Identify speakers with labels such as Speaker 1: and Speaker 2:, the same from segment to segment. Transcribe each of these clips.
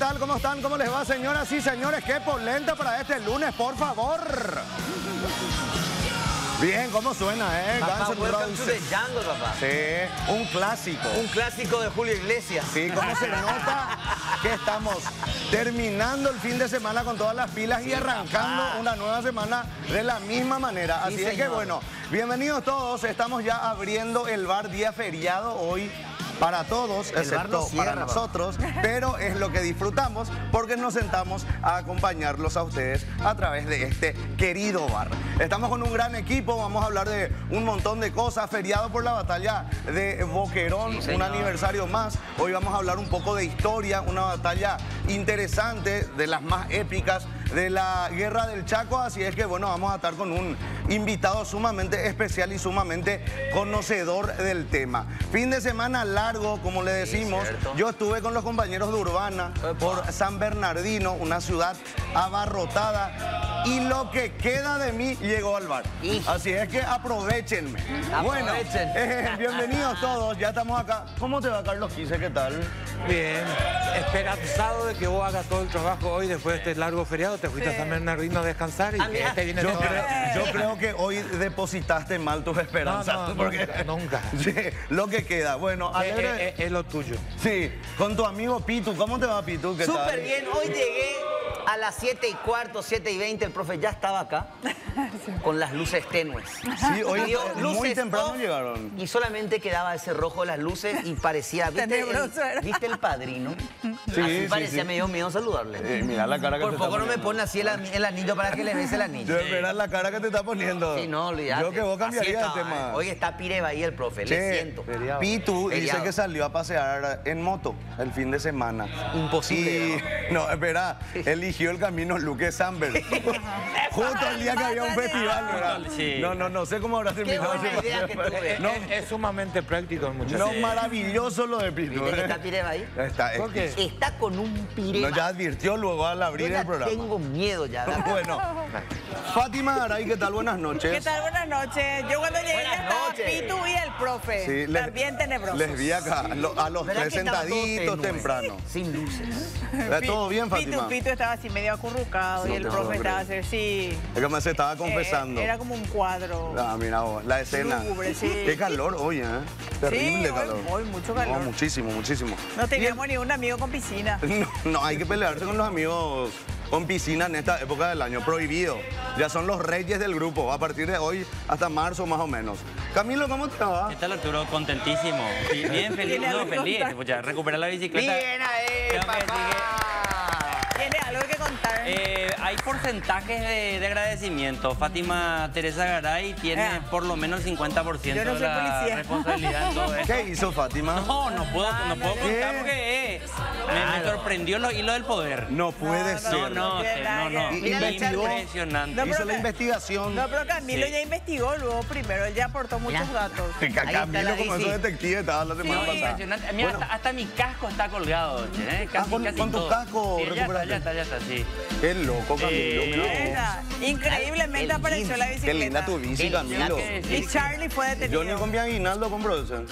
Speaker 1: tal? ¿Cómo están? ¿Cómo les va, señoras y señores? ¡Qué polenta para este lunes, por favor! Bien, ¿cómo suena, eh?
Speaker 2: Papá,
Speaker 1: Guns N'
Speaker 2: the jungle, papá.
Speaker 1: Sí, un clásico.
Speaker 2: Un clásico de Julio Iglesias.
Speaker 1: Sí, ¿cómo se nota que estamos terminando el fin de semana con todas las pilas y arrancando
Speaker 2: papá.
Speaker 1: una nueva semana de la misma manera?
Speaker 2: Sí,
Speaker 1: Así es que bueno, bienvenidos todos. Estamos ya abriendo el bar día feriado hoy. Para todos, excepto para nosotros, pero es lo que disfrutamos porque nos sentamos a acompañarlos a ustedes a través de este querido bar. Estamos con un gran equipo, vamos a hablar de un montón de cosas, feriado por la batalla de Boquerón,
Speaker 2: Sí,
Speaker 1: un aniversario más. Hoy vamos a hablar un poco de historia, una batalla interesante, de las más épicas de la Guerra del Chaco, así es que bueno, vamos a estar con un invitado sumamente especial y sumamente conocedor del tema. Fin de semana largo, como le decimos, yo estuve con los compañeros de Urbana
Speaker 2: Epa.
Speaker 1: por San Bernardino, una ciudad abarrotada, y lo que queda de mí llegó al bar. Así es que aprovechenme. Bueno,
Speaker 2: Aprovechen.
Speaker 1: eh, bienvenidos todos, ya estamos acá. ¿Cómo te va, Carlos Quise? ¿Qué tal?
Speaker 3: Bien, esperanzado de que vos hagas todo el trabajo hoy después de este largo feriado, te fuiste a San Bernardino a descansar y este viene
Speaker 1: Yo
Speaker 3: todo-
Speaker 1: creo, yo creo que hoy depositaste mal tus esperanzas.
Speaker 3: No, no,
Speaker 1: porque
Speaker 3: nunca, nunca.
Speaker 1: Sí, lo que queda. Bueno,
Speaker 3: Eh,
Speaker 1: alegre-
Speaker 3: eh, es lo tuyo.
Speaker 1: Sí, con tu amigo Pitu. ¿Cómo te va, Pitu? ¿Qué?
Speaker 2: Súper bien, hoy llegué a las 7 y cuarto, 7 y 20, el profe ya estaba acá con las luces tenues.
Speaker 1: Sí, hoy
Speaker 2: Dio
Speaker 1: eh, muy
Speaker 2: luces
Speaker 1: temprano
Speaker 2: off
Speaker 1: llegaron.
Speaker 2: Y solamente quedaba ese rojo de las luces y parecía, ¿viste, el, ¿viste el padrino?
Speaker 1: Sí,
Speaker 2: Así
Speaker 1: sí,
Speaker 2: parecía,
Speaker 1: sí.
Speaker 2: me dio miedo saludarle.
Speaker 1: Eh, mira la cara que
Speaker 2: Por
Speaker 1: te
Speaker 2: poco
Speaker 1: está
Speaker 2: no me pone así el, el anillo para que le bese el anillo.
Speaker 1: Yo, verás la cara que te está poniendo.
Speaker 2: Sí, no, olvídate.
Speaker 1: Yo que vos
Speaker 2: Así
Speaker 1: cambiarías de tema.
Speaker 2: Hoy está Pireba ahí el profe, le
Speaker 1: Che,
Speaker 2: siento.
Speaker 1: Pitu dice
Speaker 2: Feriado.
Speaker 1: que salió a pasear en moto el fin de semana.
Speaker 2: Imposible,
Speaker 1: Y, no, espera, eligió el camino Luque Samber. Justo el día que había un festival, ¿verdad?
Speaker 4: Sí.
Speaker 1: No, no, no sé cómo habrá terminado.
Speaker 2: buena
Speaker 1: ese
Speaker 2: idea que tuve.
Speaker 3: Es,
Speaker 1: No,
Speaker 3: es- es sumamente práctico el muchacho.
Speaker 1: no, maravilloso lo de Pitu.
Speaker 2: ¿Viste que
Speaker 1: ¿eh?
Speaker 2: está Pireba ahí?
Speaker 1: Está,
Speaker 3: ¿Por qué?
Speaker 2: Está con un Pireba.
Speaker 1: No, ya advirtió luego al
Speaker 2: Yo
Speaker 1: abrir
Speaker 2: ya
Speaker 1: el programa.
Speaker 2: tengo miedo ya. ¿verdad?
Speaker 1: Bueno, Fátima Aray, ¿qué tal? Buenas noches.
Speaker 5: ¿Qué tal? Buenas noches. Yo cuando llegué
Speaker 2: Buenas
Speaker 5: ya estaba
Speaker 2: noches.
Speaker 5: Pitu y el profe.
Speaker 1: Sí, les-
Speaker 5: También tenebrosos.
Speaker 1: Les vi acá, a los
Speaker 2: ¿Verdad
Speaker 1: tres sentaditos temprano.
Speaker 2: Sin luces.
Speaker 1: ¿Está todo bien,
Speaker 5: Pitu,
Speaker 1: Fátima?
Speaker 5: Pitu estaba así medio acurrucado
Speaker 1: No
Speaker 5: y el profe estaba así, sí.
Speaker 1: Es que me se estaba
Speaker 5: Eh,
Speaker 1: confesando.
Speaker 5: Era como un cuadro.
Speaker 1: Ah, mira vos, la escena.
Speaker 5: Sí.
Speaker 1: Qué calor hoy, ¿eh? Terrible calor.
Speaker 5: hoy mucho calor.
Speaker 1: No, muchísimo, muchísimo.
Speaker 5: No teníamos ni un amigo con piscina.
Speaker 1: No, no, hay que pelearse con los amigos con piscina en esta época del año. Prohibido. Ya son los reyes del grupo. A partir de hoy hasta marzo más o menos. Camilo, ¿cómo te va?
Speaker 4: ¿Qué tal Arturo? Contentísimo. Bien feliz, no, feliz.
Speaker 5: contar.
Speaker 4: Pucha, recuperar la bicicleta.
Speaker 2: Bien ahí, papá.
Speaker 4: Eh, hay porcentajes de, de agradecimiento. Fátima Teresa Garay tiene
Speaker 5: Ah.
Speaker 4: por lo menos 50%
Speaker 5: Yo no
Speaker 4: de
Speaker 5: soy
Speaker 4: la
Speaker 5: policía.
Speaker 4: responsabilidad en todo esto.
Speaker 1: ¿Qué hizo Fátima?
Speaker 4: No, no puedo, no puedo
Speaker 5: ¿Qué?
Speaker 4: contar porque eh, me, me sorprendió lo hilo del poder.
Speaker 1: No puede
Speaker 5: No,
Speaker 1: ser.
Speaker 4: No, no, no, no. Impresionante.
Speaker 1: Hizo la investigación.
Speaker 5: No, pero Camilo
Speaker 4: Sí.
Speaker 5: ya investigó luego primero. Él ya aportó muchos
Speaker 2: Mira.
Speaker 5: datos.
Speaker 1: Que
Speaker 2: Ahí está
Speaker 1: Camilo como
Speaker 2: bici.
Speaker 1: esos detectives estaba la semana
Speaker 4: No,
Speaker 1: pasada.
Speaker 4: impresionante. Mira, hasta, hasta mi casco está colgado, ¿eh? Casi,
Speaker 1: Ah, con-
Speaker 4: casi
Speaker 1: con tu
Speaker 4: todo.
Speaker 1: casco
Speaker 4: Sí, ya está, ya está, ya está, sí.
Speaker 1: Qué loco, Camilo.
Speaker 4: Eh,
Speaker 5: Increíblemente apareció la
Speaker 1: Qué
Speaker 5: bicicleta.
Speaker 1: linda tu bici,
Speaker 2: Qué
Speaker 1: Camilo.
Speaker 5: Y Charlie fue
Speaker 1: Yo ni
Speaker 5: detenido.
Speaker 1: con mi aguinaldo compro eso.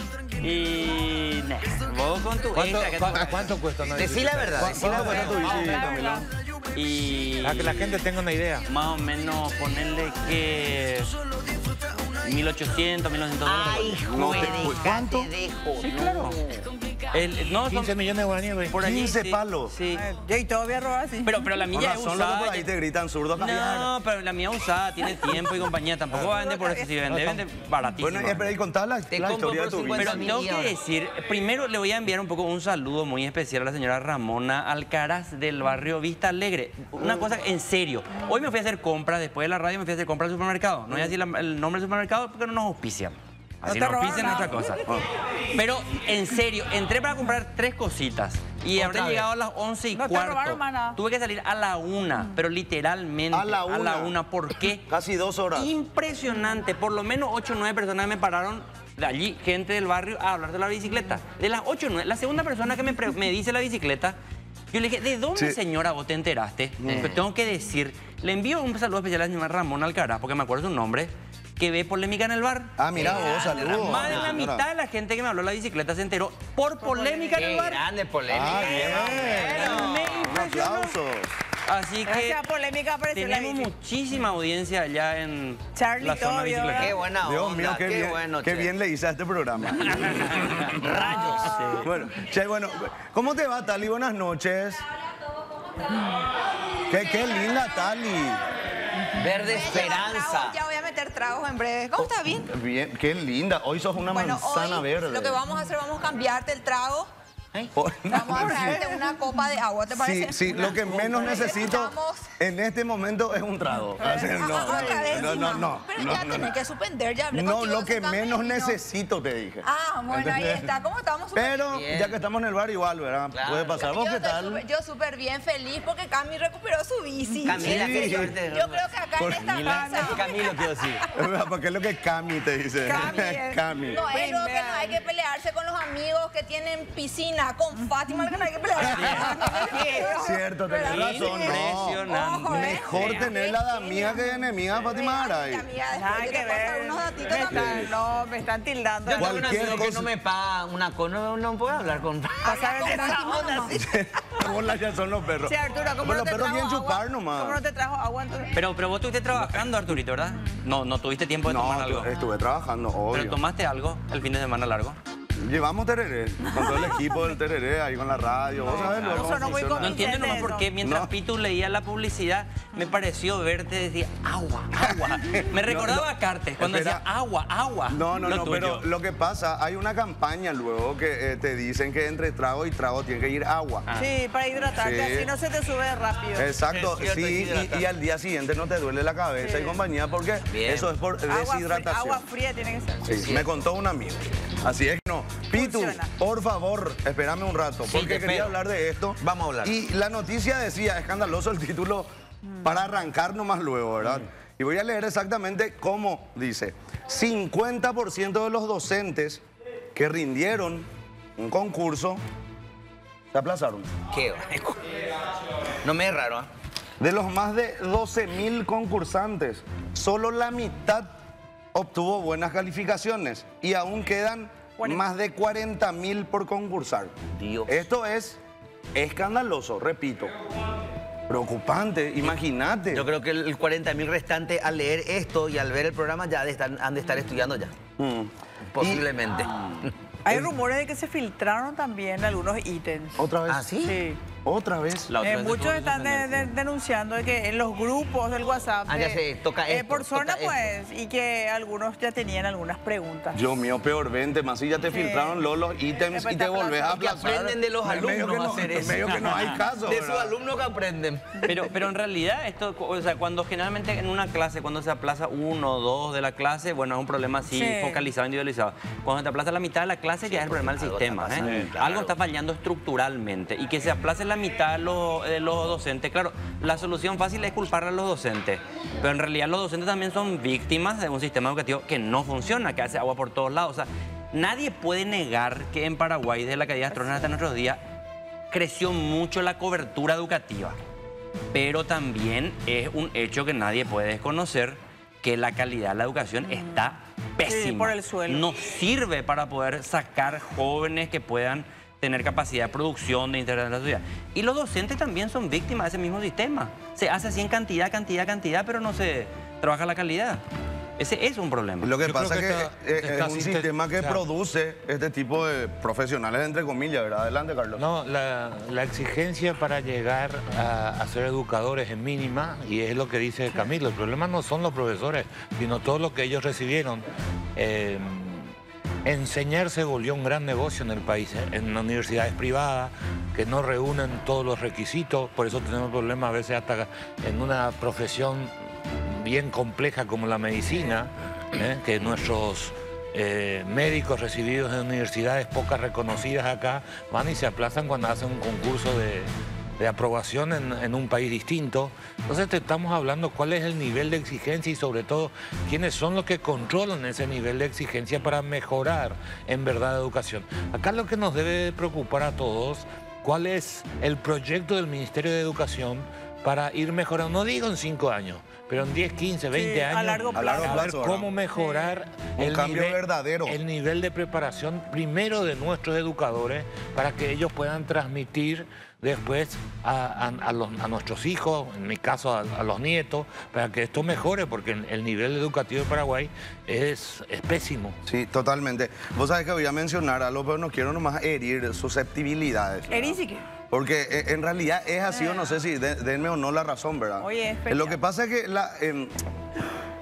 Speaker 4: Y... nah, vos con tu...
Speaker 3: ¿Cuánto, cuánto cuesta una
Speaker 2: Decí la verdad,
Speaker 1: ¿Cu-
Speaker 2: decí la
Speaker 1: ¿Cuánto cuesta tu bici, Camilo?
Speaker 4: Y...
Speaker 3: Para que la gente tenga una idea.
Speaker 4: Más o menos ponerle que... 1800, 1900 dólares.
Speaker 2: Ay,
Speaker 1: No te- ¿cuánto?
Speaker 2: de joder.
Speaker 4: Sí, claro. El, no, son
Speaker 3: 15 millones de guaraníes, güey.
Speaker 4: por allí,
Speaker 1: 15
Speaker 4: sí,
Speaker 1: palos.
Speaker 4: Sí.
Speaker 5: Y todo voy a robar así.
Speaker 4: Pero, pero la mía es usada.
Speaker 1: por ahí te gritan zurdo.
Speaker 4: No, pero la mía usada, tiene tiempo y compañía. Tampoco va a vender por eso. Si vende, vende baratísimo.
Speaker 1: Bueno, espera, y contá la,
Speaker 2: Te
Speaker 1: la
Speaker 2: compro
Speaker 1: historia de
Speaker 2: por
Speaker 1: tu
Speaker 2: 50
Speaker 1: vida.
Speaker 4: Pero tengo que decir, primero le voy a enviar un poco un saludo muy especial a la señora Ramona Alcaraz del barrio Vista Alegre. Una cosa en serio. Hoy me fui a hacer compras, después de la radio me fui a hacer compras al supermercado. No voy a decir la- el nombre del supermercado porque no nos auspician. Así auspician es
Speaker 5: robaron
Speaker 4: otra cosa. Pero en serio, entré para comprar tres cositas. Y habré
Speaker 2: vez.
Speaker 4: llegado a las 11 y
Speaker 5: No te
Speaker 4: cuarto.
Speaker 5: robaron, mana.
Speaker 4: Tuve que salir a la una, pero literalmente.
Speaker 1: A la
Speaker 4: A la
Speaker 1: una.
Speaker 4: ¿Por qué?
Speaker 1: Casi dos horas.
Speaker 4: Impresionante. Por lo menos 8 o 9 personas me pararon de allí, gente del barrio, a hablar de la bicicleta. De las 8 o 9, la segunda persona que me, me dice la bicicleta, yo le dije, ¿de dónde,
Speaker 1: Sí.
Speaker 4: señora, vos te enteraste? Pues tengo que decir, le envío un saludo especial a la señora Ramón Alcaraz, porque me acuerdo su nombre, que ve polémica en el bar.
Speaker 1: Ah, mira vos, saludos.
Speaker 4: Más de la
Speaker 1: señora.
Speaker 4: mitad de la gente que me habló de la bicicleta se enteró por polémica en el bar.
Speaker 2: grande polémica.
Speaker 1: Ah, bien.
Speaker 4: Me
Speaker 1: Aplausos.
Speaker 4: Así que
Speaker 5: Gracias, polémica
Speaker 4: tenemos muchísima audiencia allá en
Speaker 5: Charlie
Speaker 4: la zona
Speaker 5: Tobio,
Speaker 4: bicicleta.
Speaker 2: Qué buena
Speaker 1: Dios
Speaker 2: onda,
Speaker 1: mío, qué,
Speaker 2: qué,
Speaker 1: bien,
Speaker 2: bueno,
Speaker 1: qué
Speaker 2: che.
Speaker 1: bien le hice a este programa.
Speaker 2: Rayos.
Speaker 1: Bueno, che, bueno, ¿cómo te va, Tali? Buenas noches. Qué, qué linda, Tali.
Speaker 2: Verde esperanza.
Speaker 6: Meter tragos en breve. ¿Cómo está bien?
Speaker 1: Bien, qué linda. Hoy sos una
Speaker 6: Bueno,
Speaker 1: manzana
Speaker 6: hoy
Speaker 1: verde.
Speaker 6: lo que vamos a hacer, vamos a cambiarte el trago.
Speaker 1: Oh,
Speaker 6: Vamos a traerte una copa de agua, ¿te
Speaker 1: Sí,
Speaker 6: parece?
Speaker 1: sí, lo que menos necesito en este momento es un trago. Sea, no,
Speaker 6: Ah,
Speaker 1: no, no,
Speaker 6: Pero ya tenés que suspender, ya hablé
Speaker 1: No, lo que menos necesito, te dije.
Speaker 6: Ah, bueno, ahí está. ¿Cómo estamos?
Speaker 1: Pero ya que estamos en el bar igual, ¿verdad? Puede pasar. ¿Vos
Speaker 6: yo
Speaker 1: qué tal?
Speaker 6: súper- yo súper bien, feliz, porque Cami recuperó su bici.
Speaker 2: Camila,
Speaker 1: Sí.
Speaker 2: qué suerte.
Speaker 6: Yo creo que acá en esta casa...
Speaker 2: Camilo, quiero decir.
Speaker 1: Porque es lo que Cami te dice.
Speaker 5: Cami, eh.
Speaker 1: Cami.
Speaker 6: No, es lo que no hay que pelearse con los amigos que tienen piscina, con Fátima, no hay que pelearse.
Speaker 1: Cierto, tenés razón. No.
Speaker 4: Impresionante.
Speaker 6: ¿eh?
Speaker 1: Mejor tener la de amiga que de enemiga, Fátima Aray.
Speaker 6: Amiga, después
Speaker 5: Nada que ver. no, me están tildando.
Speaker 2: Yo tengo un
Speaker 1: Cualquier
Speaker 2: amigo que
Speaker 1: cosa.
Speaker 2: no me paga una cosa, no, no puedo hablar con...
Speaker 5: Pasar el.
Speaker 1: Hola, ya son los perros.
Speaker 5: Sí, Arturo, ¿cómo
Speaker 1: Pero
Speaker 5: no
Speaker 1: los
Speaker 5: te
Speaker 1: perros
Speaker 5: trajo agua?
Speaker 1: chupar nomás.
Speaker 5: ¿Cómo no te trajo agua?
Speaker 4: Pero, pero vos estuviste trabajando, Arturito, ¿verdad? No, no tuviste tiempo de tomar
Speaker 1: No,
Speaker 4: algo.
Speaker 1: estuve trabajando, obvio.
Speaker 4: Pero tomaste algo el fin de semana largo.
Speaker 1: Llevamos tereré, con todo el equipo del tereré, ahí con la radio. ¿Vos sabés
Speaker 5: no
Speaker 1: cómo funciona?
Speaker 4: No entiendo nomás por qué mientras
Speaker 1: No.
Speaker 4: Pitu leía la publicidad me pareció verte decir agua, agua. Me recordaba
Speaker 1: no.
Speaker 4: a Cartes cuando
Speaker 1: Espera.
Speaker 4: decía agua, agua.
Speaker 1: No, no,
Speaker 4: Lo
Speaker 1: no,
Speaker 4: tuyo.
Speaker 1: pero lo que pasa, hay una campaña luego que eh, te dicen que entre trago y trago tiene que ir agua.
Speaker 4: Ah.
Speaker 5: Sí, para hidratarte,
Speaker 1: Sí.
Speaker 5: así no se te sube rápido.
Speaker 1: Exacto, sí, y, y al día siguiente no te duele la cabeza
Speaker 5: Sí.
Speaker 1: y compañía porque
Speaker 2: Bien.
Speaker 1: eso es por
Speaker 5: Agua,
Speaker 1: deshidratación.
Speaker 5: agua fría tiene que ser.
Speaker 1: Sí, me contó un amigo. Así es que no. Pitu,
Speaker 5: Funciona.
Speaker 1: por favor, espérame un rato,
Speaker 2: Sí,
Speaker 1: porque quería hablar de esto.
Speaker 2: Vamos a hablar.
Speaker 1: Y la noticia decía, escandaloso el título, para arrancar nomás luego, ¿verdad? Y voy a leer exactamente cómo dice. 50% de los docentes que rindieron un concurso se aplazaron.
Speaker 2: Qué. No me es raro, ¿eh?
Speaker 1: De los más de 12 mil concursantes, solo la mitad obtuvo buenas calificaciones y aún quedan más de 40 mil por concursar.
Speaker 2: Dios.
Speaker 1: Esto es escandaloso, repito. Preocupante, imagínate.
Speaker 2: Yo creo que el 40 mil restante al leer esto y al ver el programa ya de estar- han de estar estudiando ya.
Speaker 1: Mm.
Speaker 2: Posiblemente.
Speaker 5: Hay rumores de que se filtraron también algunos ítems.
Speaker 1: ¿Otra vez?
Speaker 2: ¿Ah, sí?
Speaker 5: Sí.
Speaker 1: ¿Otra vez?
Speaker 4: La otra
Speaker 5: Eh,
Speaker 4: vez
Speaker 5: muchos están de- de- denunciando de que en los grupos del WhatsApp.
Speaker 2: Ah, ya sé, toca
Speaker 5: eh,
Speaker 2: esto,
Speaker 5: por zona,
Speaker 2: toca
Speaker 5: pues, y que algunos ya tenían algunas preguntas.
Speaker 1: Dios mío, peor, vente, más si ya te
Speaker 5: Sí.
Speaker 1: filtraron los, los ítems y te volvés a
Speaker 2: Que
Speaker 1: aplazar.
Speaker 2: aprenden de los
Speaker 1: Medio que
Speaker 2: alumnos a
Speaker 1: no-
Speaker 2: hacer eso.
Speaker 1: Medio que no hay caso,
Speaker 2: De sus alumnos que aprenden.
Speaker 4: Pero, pero en realidad esto, o sea, cuando generalmente en una clase, cuando se aplaza uno o dos de la clase, bueno, es un problema así
Speaker 5: Sí.
Speaker 4: focalizado, individualizado. Cuando se aplaza la mitad de la clase ya es el problema del sistema. ¿eh? Algo está fallando estructuralmente. Y que se aplace la mitad los, de los docentes, claro, la solución fácil es culpar a los docentes. Pero en realidad los docentes también son víctimas de un sistema educativo que no funciona, que hace agua por todos lados. O sea, nadie puede negar que en Paraguay, desde la caída de Astrones hasta nuestros días, creció mucho la cobertura educativa. Pero también es un hecho que nadie puede desconocer que la calidad de la educación está pésima.
Speaker 5: por el suelo.
Speaker 4: No sirve para poder sacar jóvenes que puedan tener capacidad de producción, de integrar en la sociedad. Y los docentes también son víctimas de ese mismo sistema. Se hace así en cantidad, cantidad, cantidad, pero no se trabaja la calidad. Ese es un problema.
Speaker 1: Lo que
Speaker 3: Yo
Speaker 1: pasa es
Speaker 3: creo
Speaker 1: que,
Speaker 3: que
Speaker 1: eh, es un sistema que
Speaker 3: claro.
Speaker 1: produce este tipo de profesionales, entre comillas, ¿verdad? Adelante, Carlos.
Speaker 3: No, la, la exigencia para llegar a, a ser educadores es mínima y es lo que dice Camilo. El problema no son los profesores, sino todo lo que ellos recibieron. Eh, enseñar se volvió un gran negocio en el país, ¿eh? en universidades privadas que no reúnen todos los requisitos, por eso tenemos problemas a veces hasta en una profesión bien compleja como la medicina, ¿eh? que nuestros eh, médicos recibidos en universidades pocas reconocidas acá van y se aplazan cuando hacen un concurso de, de aprobación en, en un país distinto. Entonces te estamos hablando cuál es el nivel de exigencia y sobre todo quiénes son los que controlan ese nivel de exigencia para mejorar en verdad la educación. Acá lo que nos debe preocupar a todos, cuál es el proyecto del Ministerio de Educación para ir mejorando. No digo en cinco años, pero en 10, 15, 20
Speaker 5: Sí, a
Speaker 3: años.
Speaker 5: largo
Speaker 1: A largo
Speaker 3: a ver
Speaker 1: plazo,
Speaker 3: cómo mejorar
Speaker 1: Un cambio
Speaker 3: nivel,
Speaker 1: verdadero.
Speaker 3: el nivel de preparación primero de nuestros educadores para que ellos puedan transmitir después a, a- a los- a nuestros hijos, en mi caso a, a los nietos, para que esto mejore, porque el, el nivel educativo de Paraguay es, es pésimo.
Speaker 1: Sí, totalmente. Vos sabés que voy a mencionar algo, pero no quiero nomás herir susceptibilidades.
Speaker 5: Eri, sí que.
Speaker 1: Porque eh, en realidad es así o no sé si de- denme o no la razón, ¿verdad?
Speaker 5: Oye, es
Speaker 1: Eh, Lo que pasa es que la, en, eh,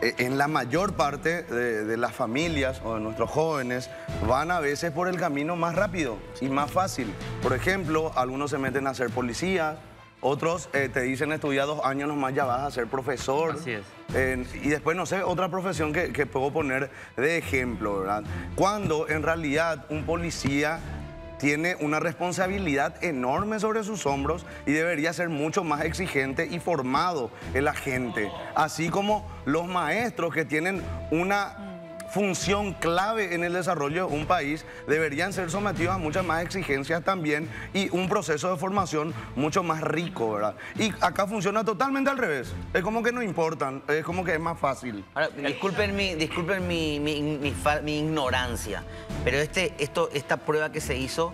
Speaker 1: en la mayor parte de, de las familias o de nuestros jóvenes van a veces por el camino más rápido y más fácil. Por ejemplo, algunos se meten a ser policías, otros eh, te dicen estudiar dos años nomás ya vas a ser profesor.
Speaker 4: Así es.
Speaker 1: Y después, no sé, otra profesión que, que puedo poner de ejemplo, ¿verdad? Cuando en realidad un policía tiene una responsabilidad enorme sobre sus hombros y debería ser mucho más exigente y formado el agente. Así como los maestros que tienen una función clave en el desarrollo de un país deberían ser sometidos a muchas más exigencias también y un proceso de formación mucho más rico, ¿verdad? Y acá funciona totalmente al revés. Es como que no importan, es como que es más fácil.
Speaker 2: Ahora, disculpen mi, mi, mi ignorancia, pero este, esto, esta prueba que se hizo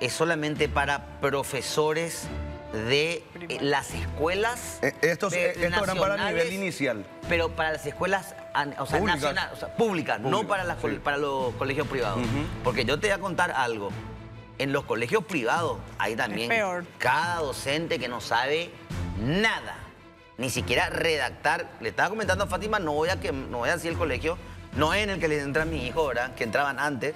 Speaker 2: es solamente para profesores de eh, las escuelas
Speaker 1: Eh, estos- eh, estos eran para nivel inicial.
Speaker 2: Pero para las escuelas o sea,
Speaker 1: Públicas.
Speaker 2: nacional- o sea, públicas, no para, las,
Speaker 1: sí.
Speaker 2: para los colegios privados. Porque yo te voy a contar algo. En los colegios privados hay también
Speaker 5: peor.
Speaker 2: cada docente que no sabe nada. Ni siquiera redactar. Le estaba comentando a Fátima, no voy a, que, no voy a decir el colegio, no es en el que le entra mi hijo, ¿verdad? Que entraban antes,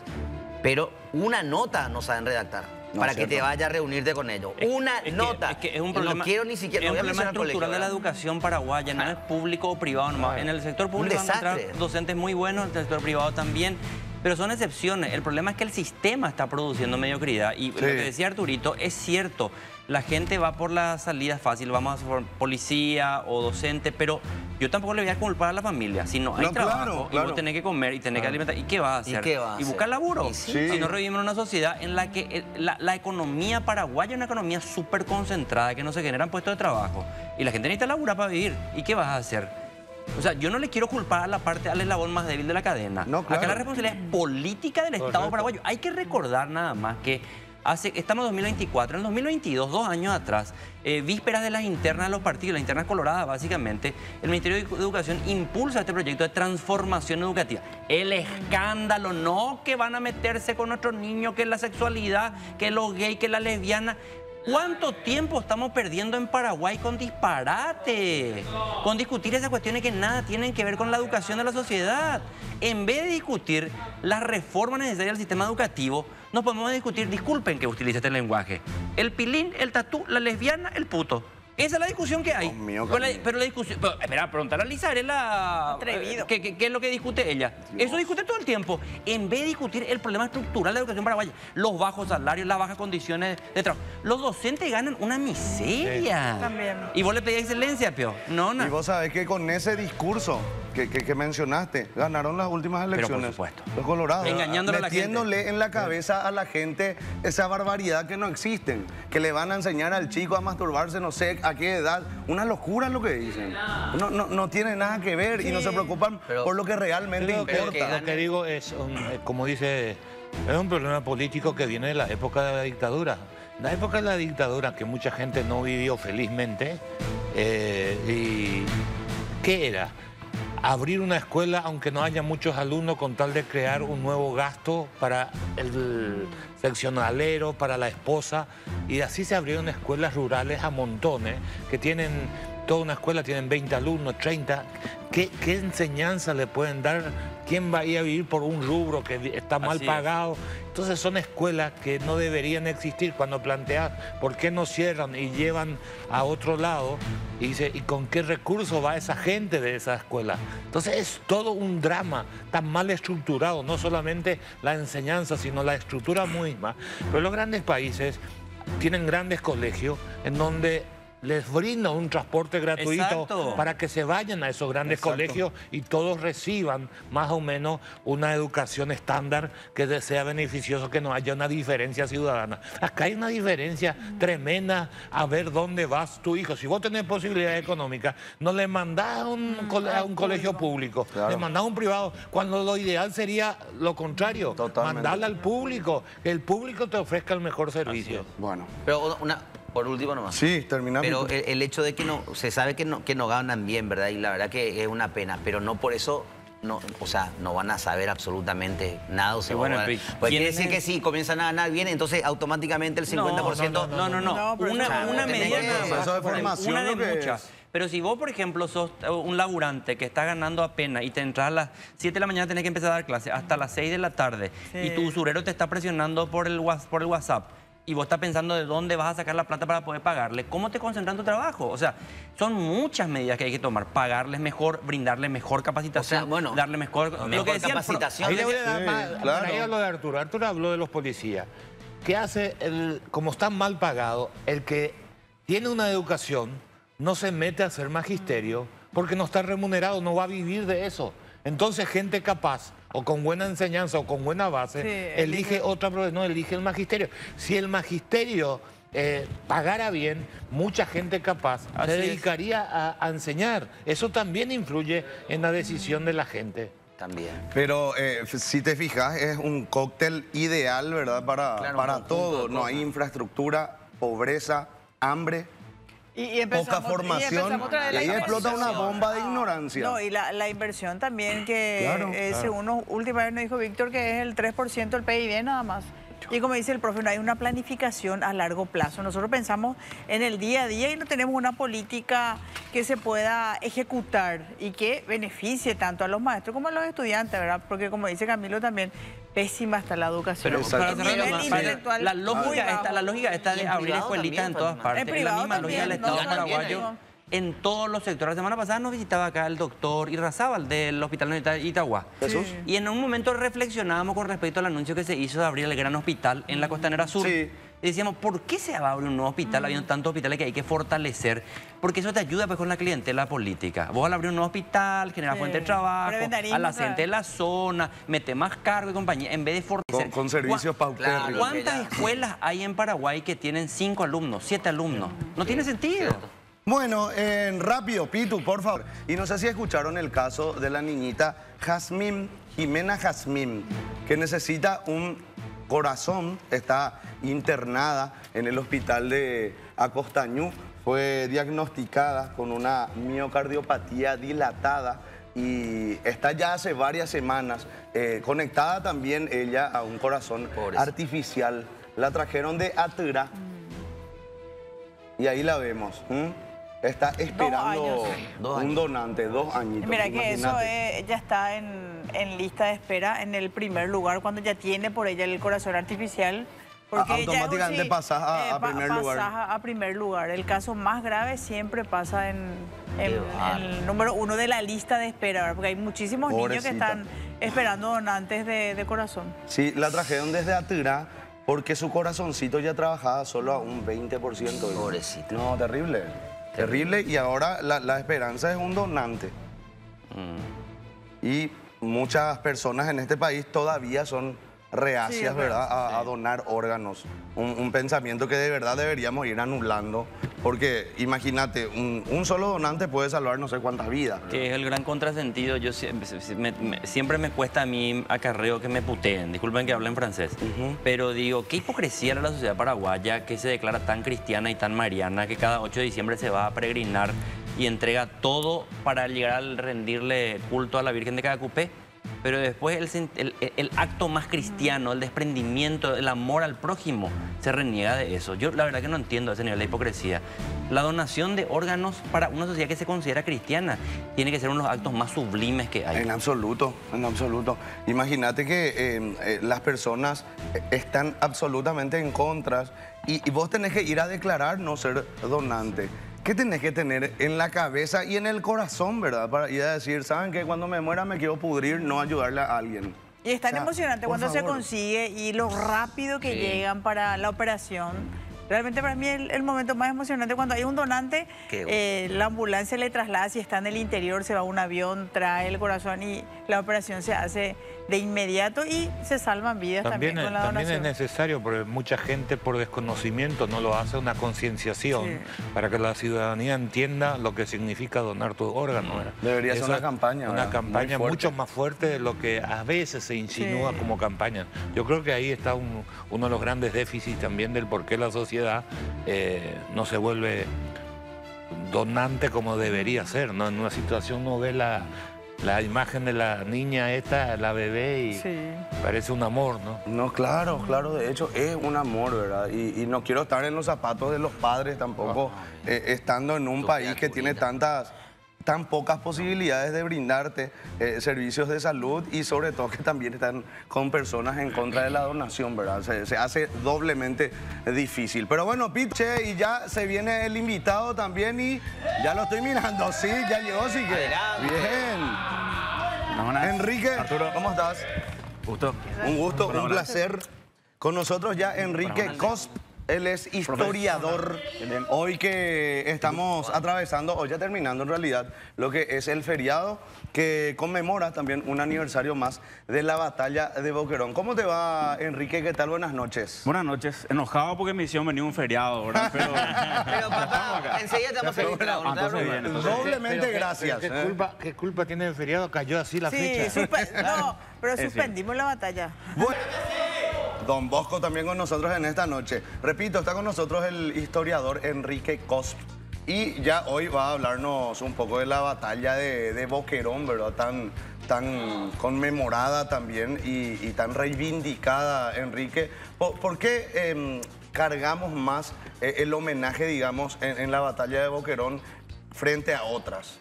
Speaker 2: pero una nota no saben redactar.
Speaker 1: No,
Speaker 2: para que te vaya a reunirte con ellos. Una
Speaker 4: Es que-
Speaker 2: nota.
Speaker 4: es que es un problema,
Speaker 2: no quiero ni siquiera.
Speaker 4: es un problema estructural de la educación paraguaya, no es público o privado nomás. En el sector público van a encontrar docentes muy buenos, en el sector privado también, pero son excepciones. El problema es que el sistema está produciendo mediocridad y lo que decía Arturito es cierto. La gente va por la salida fácil, vamos a ser policía o docente, pero yo tampoco le voy a culpar a la familia. Si no hay
Speaker 1: No,
Speaker 4: trabajo
Speaker 1: claro,
Speaker 4: y
Speaker 1: claro.
Speaker 4: vos tenés que comer y tenés que alimentar, ¿y qué vas a
Speaker 2: ¿Y
Speaker 4: hacer?
Speaker 2: qué vas a
Speaker 4: buscar
Speaker 2: hacer?
Speaker 4: laburo.
Speaker 2: Y sí.
Speaker 4: Si no revivimos en una sociedad en la que la, la economía paraguaya es una economía súper concentrada, que no se generan puestos de trabajo. Y la gente necesita laburar para vivir. ¿Y qué vas a hacer? O sea, yo no le quiero culpar a la parte, al eslabón más débil de la cadena.
Speaker 1: No, claro.
Speaker 4: Acá la responsabilidad es política del Estado paraguayo. Hay que recordar nada más que hace, estamos en 2024, en el 2022, dos años atrás, eh, vísperas de las internas de los partidos, las internas coloradas básicamente, el Ministerio de Educación impulsa este proyecto de transformación educativa. El escándalo, no que van a meterse con nuestros niños, que la sexualidad, que los gays, que la lesbiana. ¿Cuánto tiempo estamos perdiendo en Paraguay con disparate? Con discutir esas cuestiones que nada tienen que ver con la educación de la sociedad. En vez de discutir las reformas necesarias del sistema educativo, nos podemos discutir, disculpen que utilice este lenguaje, el pilín, el tatú, la lesbiana, el puto. Esa es la discusión que hay.
Speaker 1: Dios mío,
Speaker 4: pero, la, pero la discusión. pero, espera, preguntar a Lisa, ¿eres la.
Speaker 5: Atrevido.
Speaker 4: ¿qué, qué, qué es lo que discute ella? Eso discute todo el tiempo. En vez de discutir el problema estructural de la educación paraguaya, los bajos salarios, las bajas condiciones de trabajo. Los docentes ganan una miseria.
Speaker 5: También.
Speaker 4: Y vos le pedís excelencia, Pio. No, no.
Speaker 1: Y vos sabés que con ese discurso que, que- que mencionaste, ganaron las últimas
Speaker 4: por
Speaker 1: elecciones.
Speaker 4: supuesto.
Speaker 1: Los colorados.
Speaker 4: Engañándole a la gente.
Speaker 1: Metiéndole en la cabeza a la gente esa barbaridad que no existen. Que le van a enseñar al chico a masturbarse, no sé a qué edad. Una locura lo que dicen. No, no, no tiene nada que ver y no se preocupan
Speaker 2: Pero-
Speaker 1: por lo que realmente
Speaker 2: Pero
Speaker 1: importa.
Speaker 2: que
Speaker 3: lo que digo es, un- eh, como dice, es un problema político que viene de la época de la dictadura. La época de la dictadura que mucha gente no vivió felizmente. eh, y ¿Qué era? Abrir una escuela aunque no haya muchos alumnos con tal de crear un nuevo gasto para el seccionalero, para la esposa. Y así se abrieron escuelas rurales a montones que tienen toda una escuela, tienen 20 alumnos, 30. ¿Qué, qué enseñanza le pueden dar? ¿Quién va a ir a vivir por un rubro que está mal
Speaker 4: Así es.
Speaker 3: pagado? Entonces son escuelas que no deberían existir cuando planteas por qué no cierran y llevan a otro lado y dice, ¿y con qué recurso va esa gente de esa escuela? Entonces es todo un drama tan mal estructurado, no solamente la enseñanza, sino la estructura misma. Pero los grandes países tienen grandes colegios en donde les brinda un transporte gratuito
Speaker 4: Exacto.
Speaker 3: para que se vayan a esos grandes
Speaker 1: Exacto.
Speaker 3: colegios y todos reciban más o menos una educación estándar que sea beneficioso, que no haya una diferencia ciudadana. Acá hay una diferencia tremenda a ver dónde vas tu hijo. Si vos tenés posibilidades económicas, no le mandás a un, a un colegio público,
Speaker 1: Claro.
Speaker 3: le mandás a un privado, cuando lo ideal sería lo contrario,
Speaker 1: Totalmente.
Speaker 3: mandarle al público, que el público te ofrezca el mejor servicio.
Speaker 1: Bueno.
Speaker 2: Pero una, por último nomás.
Speaker 1: Sí, terminamos.
Speaker 2: Pero el, el hecho de que no, se sabe que no, que no ganan bien, ¿verdad? Y la verdad que es una pena, pero no por eso, no, o sea, no van a saber absolutamente nada. O sea,
Speaker 4: bueno,
Speaker 2: van a- pues
Speaker 4: ¿quién
Speaker 2: quiere decir que si comienzan a ganar bien, entonces automáticamente el 50%...
Speaker 4: No, no, no. no, Una, una medida
Speaker 1: de formación
Speaker 4: Una de muchas. Pero si vos, por ejemplo, sos un laburante que está ganando apenas y te entras a las 7 de la mañana, tenés que empezar a dar clase hasta las 6 de la tarde
Speaker 5: Sí.
Speaker 4: y tu usurero te está presionando por el, Whats- por el WhatsApp y vos estás pensando de dónde vas a sacar la plata para poder pagarle, ¿cómo te concentras en tu trabajo? O sea, son muchas medidas que hay que tomar. Pagarles mejor, brindarles mejor capacitación,
Speaker 2: O sea, bueno,
Speaker 4: darle mejor...
Speaker 2: mejor
Speaker 4: lo que decía
Speaker 2: capacitación.
Speaker 3: Ahí le voy a dar
Speaker 1: Sí,
Speaker 3: más.
Speaker 1: claro.
Speaker 3: por ahí hablo de Arturo. Arturo habló de los policías. ¿Qué hace el, como están mal pagados, el que tiene una educación no se mete a hacer magisterio porque no está remunerado, no va a vivir de eso? Entonces, gente capaz o con buena enseñanza o con buena base,
Speaker 5: Sí,
Speaker 3: elige otra, profe- no elige el magisterio. Si el magisterio eh, pagara bien, mucha gente capaz
Speaker 4: Así
Speaker 3: se dedicaría a, a enseñar. Eso también influye en la decisión de la gente.
Speaker 2: También.
Speaker 1: Pero eh, si te fijas, es un cóctel ideal, ¿verdad? Para,
Speaker 2: Claro,
Speaker 1: para todo. No hay infraestructura, pobreza, hambre,
Speaker 5: Y, y empezamos-
Speaker 1: poca formación. Y ahí explota una bomba de ignorancia.
Speaker 5: No, y la, la inversión también, que
Speaker 1: Claro,
Speaker 5: eh,
Speaker 1: claro.
Speaker 5: según nos- última vez nos dijo Víctor, que es el 3% del PIB nada más. Y como dice el profe, no hay una planificación a largo plazo. Nosotros pensamos en el día a día y no tenemos una política que se pueda ejecutar y que beneficie tanto a los maestros como a los estudiantes, ¿verdad? Porque como dice Camilo también, pésima está la educación.
Speaker 4: Pero para cerrar para- la lógica está, la lógica está de abrir escuelitas en todas partes.
Speaker 5: En
Speaker 4: es la misma lógica del Estado
Speaker 5: no,
Speaker 4: paraguayo. En todos los sectores. La semana pasada nos visitaba acá el doctor Irrazábal del Hospital Militar Itagua.
Speaker 1: Jesús.
Speaker 4: Y en un momento reflexionábamos con respecto al anuncio que se hizo de abrir el gran hospital en la Costanera Sur.
Speaker 1: Sí.
Speaker 4: Y decíamos, ¿por qué se va a abrir un nuevo hospital habiendo tantos hospitales que hay que fortalecer? Porque eso te ayuda pues, con la clientela política. Vos al abrir un nuevo hospital, generar
Speaker 5: Sí.
Speaker 4: fuente de trabajo, a la gente de la zona, mete más cargo y compañía, en vez de fortalecer.
Speaker 1: Con, con servicios
Speaker 4: ¿Cuá-
Speaker 1: paupérrimos.
Speaker 2: Claro.
Speaker 4: ¿Cuántas escuelas hay en Paraguay que tienen cinco alumnos, siete alumnos? No tiene sentido.
Speaker 1: Bueno, en rápido, Pitu, por favor. Y no sé si escucharon el caso de la niñita Jazmín, Jimena Jazmín, que necesita un corazón, está internada en el hospital de Acostañú. Fue diagnosticada con una miocardiopatía dilatada y está ya hace varias semanas eh, conectada también ella a un corazón artificial. La trajeron de Atura y ahí la vemos. Está esperando.
Speaker 2: Dos
Speaker 1: un donante, dos añitos.
Speaker 5: Mira que eso eh, ya está en, en lista de espera en el primer lugar cuando ya tiene por ella el corazón artificial. Porque
Speaker 1: automáticamente pasás a- a primer lugar.
Speaker 5: pasás a, a primer lugar. El caso más grave siempre pasa en, el número uno de la lista de espera, ¿verdad? porque hay muchísimos niños que están esperando donantes de, de corazón.
Speaker 1: Sí, la trajeron desde Atura porque su corazoncito ya trabajaba solo a un 20%.
Speaker 2: Pobrecita.
Speaker 1: No, terrible. Terrible. Y ahora la, la esperanza es un donante.
Speaker 2: Mm.
Speaker 1: Y muchas personas en este país todavía son reacias, ¿verdad?, a, a donar órganos. Un, un pensamiento que de verdad deberíamos ir anulando. Porque imagínate, un, un solo donante puede salvar no sé cuántas vidas. ¿verdad?
Speaker 4: Que es el gran contrasentido. Yo siempre me, me- siempre me cuesta a mí acarreo que me puteen. Disculpen que hable en francés. Pero digo, qué hipocresía era la sociedad paraguaya que se declara tan cristiana y tan mariana que cada 8 de diciembre se va a peregrinar y entrega todo para llegar al rendirle culto a la Virgen de Cacupé. Pero después el, el- el acto más cristiano, el desprendimiento, el amor al prójimo, se reniega de eso. Yo la verdad que no entiendo ese nivel de hipocresía. La donación de órganos para una sociedad que se considera cristiana tiene que ser uno de los actos más sublimes que hay.
Speaker 1: En absoluto, en absoluto. Imagínate que eh, eh, las personas están absolutamente en contra y, y vos tenés que ir a declarar no ser donante. ¿Qué tenés que tener en la cabeza y en el corazón, verdad? Para ir a decir, ¿saben qué? Cuando me muera me quiero pudrir, no ayudarle a alguien.
Speaker 5: Y es tan
Speaker 1: O sea,
Speaker 5: emocionante cuando se consigue y lo rápido que
Speaker 2: Sí.
Speaker 5: llegan para la operación. Realmente para mí el, el momento más emocionante cuando hay un donante, eh, la ambulancia le traslada, si está en el interior, se va a un avión, trae el corazón y la operación se hace de inmediato y se salvan vidas también,
Speaker 3: También,
Speaker 5: con la
Speaker 3: también es
Speaker 5: donación.
Speaker 3: necesario, porque mucha gente por desconocimiento no lo hace, una concienciación
Speaker 5: Sí.
Speaker 3: para que la ciudadanía entienda lo que significa donar tu órgano.
Speaker 1: Debería ser una
Speaker 3: es
Speaker 1: campaña,
Speaker 3: Una
Speaker 1: ¿verdad?
Speaker 3: campaña mucho más fuerte de lo que a veces se insinúa
Speaker 5: Sí.
Speaker 3: como campaña. Yo creo que ahí está un- uno de los grandes déficits también del por qué la sociedad eh, no se vuelve donante como debería ser. ¿no? En una situación uno ve la, la imagen de la niña esta, la bebé, y
Speaker 5: Sí.
Speaker 3: parece un amor, ¿no?
Speaker 1: No, claro, claro, de hecho es un amor, ¿verdad? Y, y no quiero estar en los zapatos de los padres tampoco, eh, estando en un país que tiene tantas, tan pocas posibilidades de brindarte eh, servicios de salud y sobre todo que también están con personas en contra de la donación, ¿verdad? Se, se hace doblemente difícil. Pero bueno, Piche, y ya se viene el invitado también y ya lo estoy mirando, sí, ya llegó, sí que. Bien. Enrique,
Speaker 7: Arturo.
Speaker 1: ¿cómo estás?
Speaker 7: Gusto.
Speaker 1: Un gusto, un placer. Con nosotros ya Enrique Cosp. Él es historiador. Hoy que estamos atravesando, o ya terminando en realidad, lo que es el feriado que conmemora también un aniversario más de la batalla de Boquerón. ¿Cómo te va, Enrique? ¿Qué tal? Buenas noches.
Speaker 7: Buenas noches. Enojado porque me hicieron venir un feriado, ¿verdad? Pero.
Speaker 2: Pero papá, enseguida
Speaker 7: bien, entonces-
Speaker 1: Doblemente gracias.
Speaker 3: ¿Qué,
Speaker 1: ¿eh?
Speaker 3: culpa, qué culpa tiene el feriado? Cayó así la
Speaker 5: Sí,
Speaker 3: fecha.
Speaker 5: no, pero suspendimos la batalla.
Speaker 1: Bueno, Don Bosco también con nosotros en esta noche. Repito, está con nosotros el historiador Enrique Cosp. Y ya hoy va a hablarnos un poco de la batalla de, de Boquerón, ¿verdad? Tan, tan conmemorada también y, y tan reivindicada, Enrique. ¿Por, por qué em, cargamos más eh, el homenaje, digamos, en, en la batalla de Boquerón frente a otras?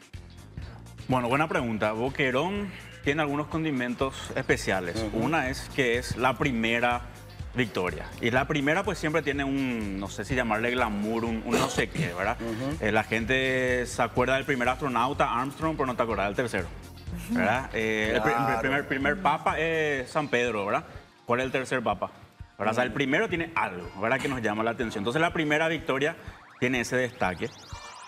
Speaker 7: Bueno, buena pregunta. Boquerón tiene algunos condimentos especiales. Una es que es la primera victoria. Y la primera pues siempre tiene un, no sé si llamarle glamour, un, un no sé qué, ¿verdad? Eh, la gente se acuerda del primer astronauta, Armstrong, pero no te acuerdas del tercero. ¿Verdad? Eh, el, pri- el primer, primer papa es San Pedro, ¿verdad? ¿Cuál es el tercer papa? ¿Verdad? O sea, el primero tiene algo, ¿verdad? Que nos llama la atención. Entonces la primera victoria tiene ese destaque.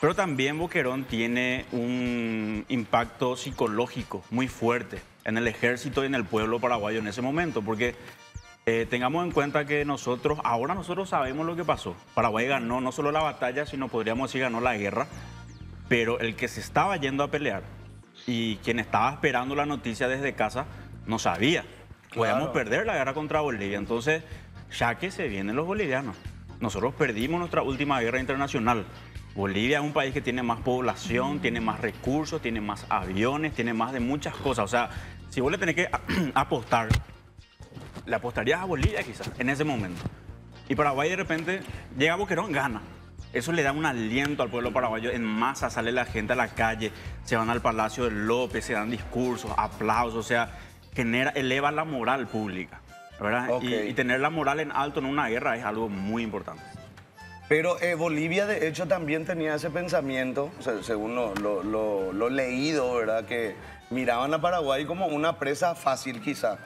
Speaker 7: Pero también Boquerón tiene un impacto psicológico muy fuerte en el ejército y en el pueblo paraguayo en ese momento, porque eh, tengamos en cuenta que nosotros, ahora nosotros sabemos lo que pasó. Paraguay ganó no solo la batalla, sino podríamos decir ganó la guerra, pero el que se estaba yendo a pelear y quien estaba esperando la noticia desde casa no sabía. Podíamos
Speaker 1: Claro.
Speaker 7: perder la guerra contra Bolivia. Entonces, ya que se vienen los bolivianos. Nosotros perdimos nuestra última guerra internacional. Bolivia es un país que tiene más población, tiene más recursos, tiene más aviones, tiene más de muchas cosas. O sea, si vos le tenés que apostar, le apostarías a Bolivia quizás en ese momento. Y Paraguay de repente llega a Boquerón, gana. Eso le da un aliento al pueblo paraguayo. En masa sale la gente a la calle, se van al Palacio de López, se dan discursos, aplausos, o sea, genera, eleva la moral pública. ¿verdad? Y, y tener la moral en alto en una guerra es algo muy importante.
Speaker 1: Pero eh, Bolivia, de hecho, también tenía ese pensamiento, o sea, según lo, lo- lo- lo leído, ¿verdad? Que miraban a Paraguay como una presa fácil, quizá.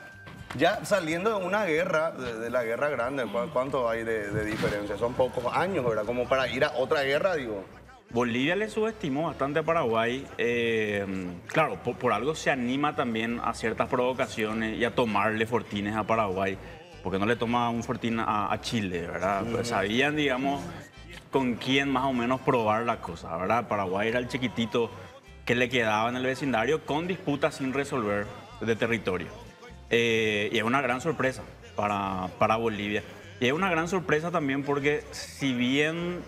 Speaker 1: Ya saliendo de una guerra, de, de la guerra grande, ¿cu- ¿cuánto hay de, de diferencia? Son pocos años, ¿verdad? Como para ir a otra guerra, digo.
Speaker 7: Bolivia le subestimó bastante a Paraguay. eh, claro, por, por algo se anima también a ciertas provocaciones y a tomarle fortines a Paraguay, porque no le toma un fortín a, a Chile, ¿verdad? Pues sabían, digamos, con quién más o menos probar la cosa, ¿verdad? Paraguay era el chiquitito que le quedaba en el vecindario con disputas sin resolver de territorio. Eh, y es una gran sorpresa para, para Bolivia. Y es una gran sorpresa también porque si bien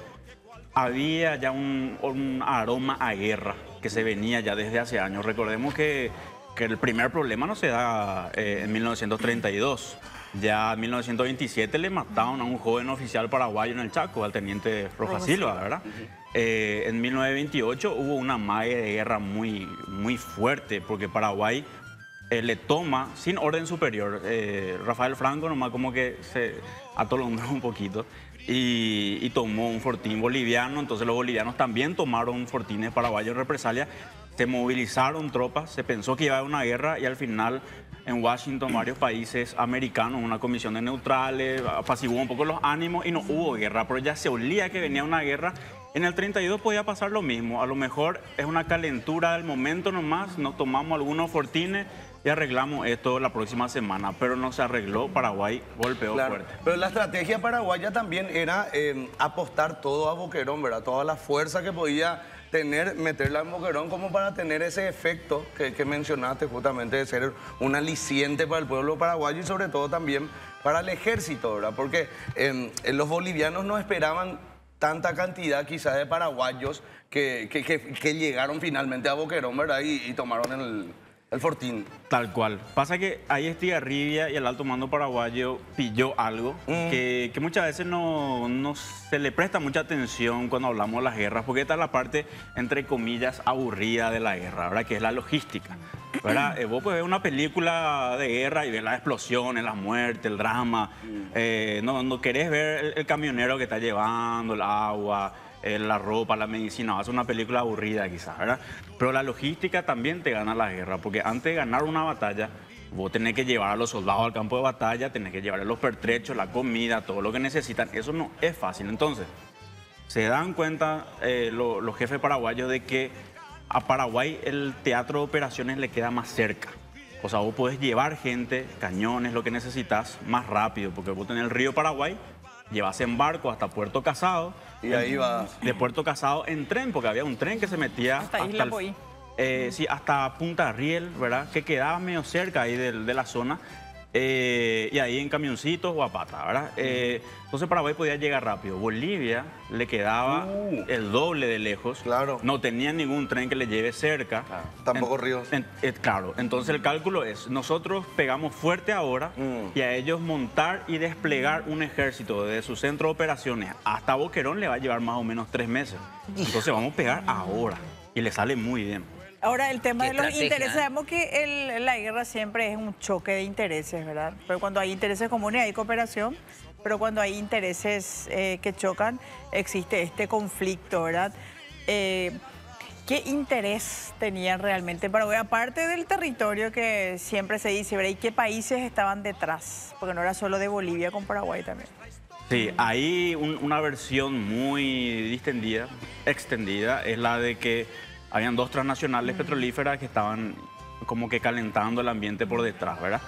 Speaker 7: había ya un, un aroma a guerra que se venía ya desde hace años. Recordemos que, que el primer problema no se da eh, en 1932. Ya en 1927 le mataron a un joven oficial paraguayo en el Chaco, al teniente Rojas
Speaker 5: Rojas
Speaker 7: Silva, ¿verdad? Eh, en 1928 hubo una magia de guerra muy, muy fuerte porque Paraguay eh, le toma sin orden superior. Eh, Rafael Franco nomás como que se atolondró un poquito y, y tomó un fortín boliviano. Entonces los bolivianos también tomaron fortines paraguayos en represalia. Se movilizaron tropas, se pensó que iba a haber una guerra y al final en Washington varios países americanos, una comisión de neutrales, apaciguó un poco los ánimos y no hubo guerra, pero ya se olía que venía una guerra. En el 32 podía pasar lo mismo, a lo mejor es una calentura del momento nomás, nos tomamos algunos fortines y arreglamos esto la próxima semana, pero no se arregló, Paraguay golpeó
Speaker 1: Claro,
Speaker 7: fuerte.
Speaker 1: Pero la estrategia paraguaya también era eh, apostar todo a Boquerón, ¿verdad? Toda la fuerza que podía tener, meterla en Boquerón como para tener ese efecto que, que mencionaste justamente de ser un aliciente para el pueblo paraguayo y sobre todo también para el ejército, ¿verdad? Porque eh, los bolivianos no esperaban tanta cantidad quizás de paraguayos que, que- llegaron finalmente a Boquerón, ¿verdad? Y, y tomaron el, el fortín.
Speaker 7: Tal cual. Pasa que ahí Estigarribia y el alto mando paraguayo pilló algo que, que muchas veces no, no se le presta mucha atención cuando hablamos de las guerras, porque esta es la parte, entre comillas, aburrida de la guerra, ¿verdad? Que es la logística. ¿verdad? Eh, vos puedes ver una película de guerra y ver las explosiones, la muerte, el drama. Eh, no, no querés ver el, el camionero que está llevando el agua, eh, la ropa, la medicina. Va a una película aburrida quizás, ¿verdad? Pero la logística también te gana la guerra, porque antes de ganar una batalla, vos tenés que llevar a los soldados al campo de batalla, tenés que llevarles los pertrechos, la comida, todo lo que necesitan. Eso no es fácil. Entonces, se dan cuenta eh, lo- los jefes paraguayos de que a Paraguay el teatro de operaciones le queda más cerca. O sea, vos podés llevar gente, cañones, lo que necesitas más rápido, porque vos tenés el río Paraguay, llevas en barco hasta Puerto Casado.
Speaker 1: Y ahí va.
Speaker 7: De Puerto Casado en tren, porque había un tren que se metía
Speaker 5: Hasta Isla
Speaker 7: el-
Speaker 5: Poí.
Speaker 7: eh, sí, hasta Punta Riel, ¿verdad? Que quedaba medio cerca ahí del- de, la zona. Eh, y ahí en camioncitos o a pata, ¿verdad? Eh, entonces Paraguay podía llegar rápido. Bolivia le quedaba
Speaker 1: Uh.
Speaker 7: el doble de lejos.
Speaker 1: Claro.
Speaker 7: No tenía ningún tren que le lleve cerca.
Speaker 1: Tampoco
Speaker 7: En-
Speaker 1: ríos.
Speaker 7: en- eh, claro, entonces el cálculo es, nosotros pegamos fuerte ahora
Speaker 1: Mm.
Speaker 7: y a ellos montar y desplegar un ejército desde su centro de operaciones hasta Boquerón le va a llevar más o menos tres meses. Entonces vamos a pegar ahora y le sale muy bien.
Speaker 5: Ahora, el tema de los
Speaker 2: estrategia,
Speaker 5: intereses,
Speaker 2: ¿eh?
Speaker 5: sabemos que el- la guerra siempre es un choque de intereses, ¿verdad? Pero cuando hay intereses comunes hay cooperación, pero cuando hay intereses eh, que chocan, existe este conflicto, ¿verdad? Eh, ¿Qué interés tenían realmente Paraguay? Aparte del territorio que siempre se dice, ¿verdad? ¿Y qué países estaban detrás? Porque no era solo de Bolivia con Paraguay también.
Speaker 7: Sí, hay un- una versión muy distendida, extendida, es la de que habían dos transnacionales petrolíferas que estaban como que calentando el ambiente por detrás, ¿verdad?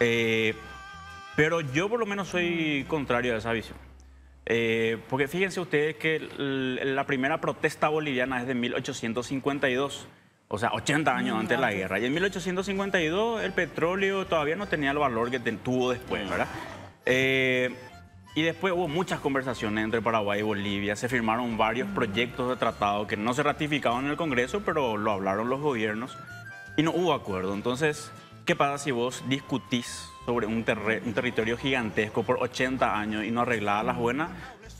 Speaker 7: Eh, pero yo por lo menos soy contrario a esa visión. Eh, porque fíjense ustedes que la primera protesta boliviana es de 1852, o sea, 80 años antes de la guerra. Y en 1852 el petróleo todavía no tenía el valor que tuvo después, ¿verdad? Eh, y después hubo muchas conversaciones entre Paraguay y Bolivia, se firmaron varios proyectos de tratado que no se ratificaban en el Congreso, pero lo hablaron los gobiernos y no hubo acuerdo. Entonces, ¿qué pasa si vos discutís sobre un, terre- un territorio gigantesco por 80 años y no arreglabas las buenas,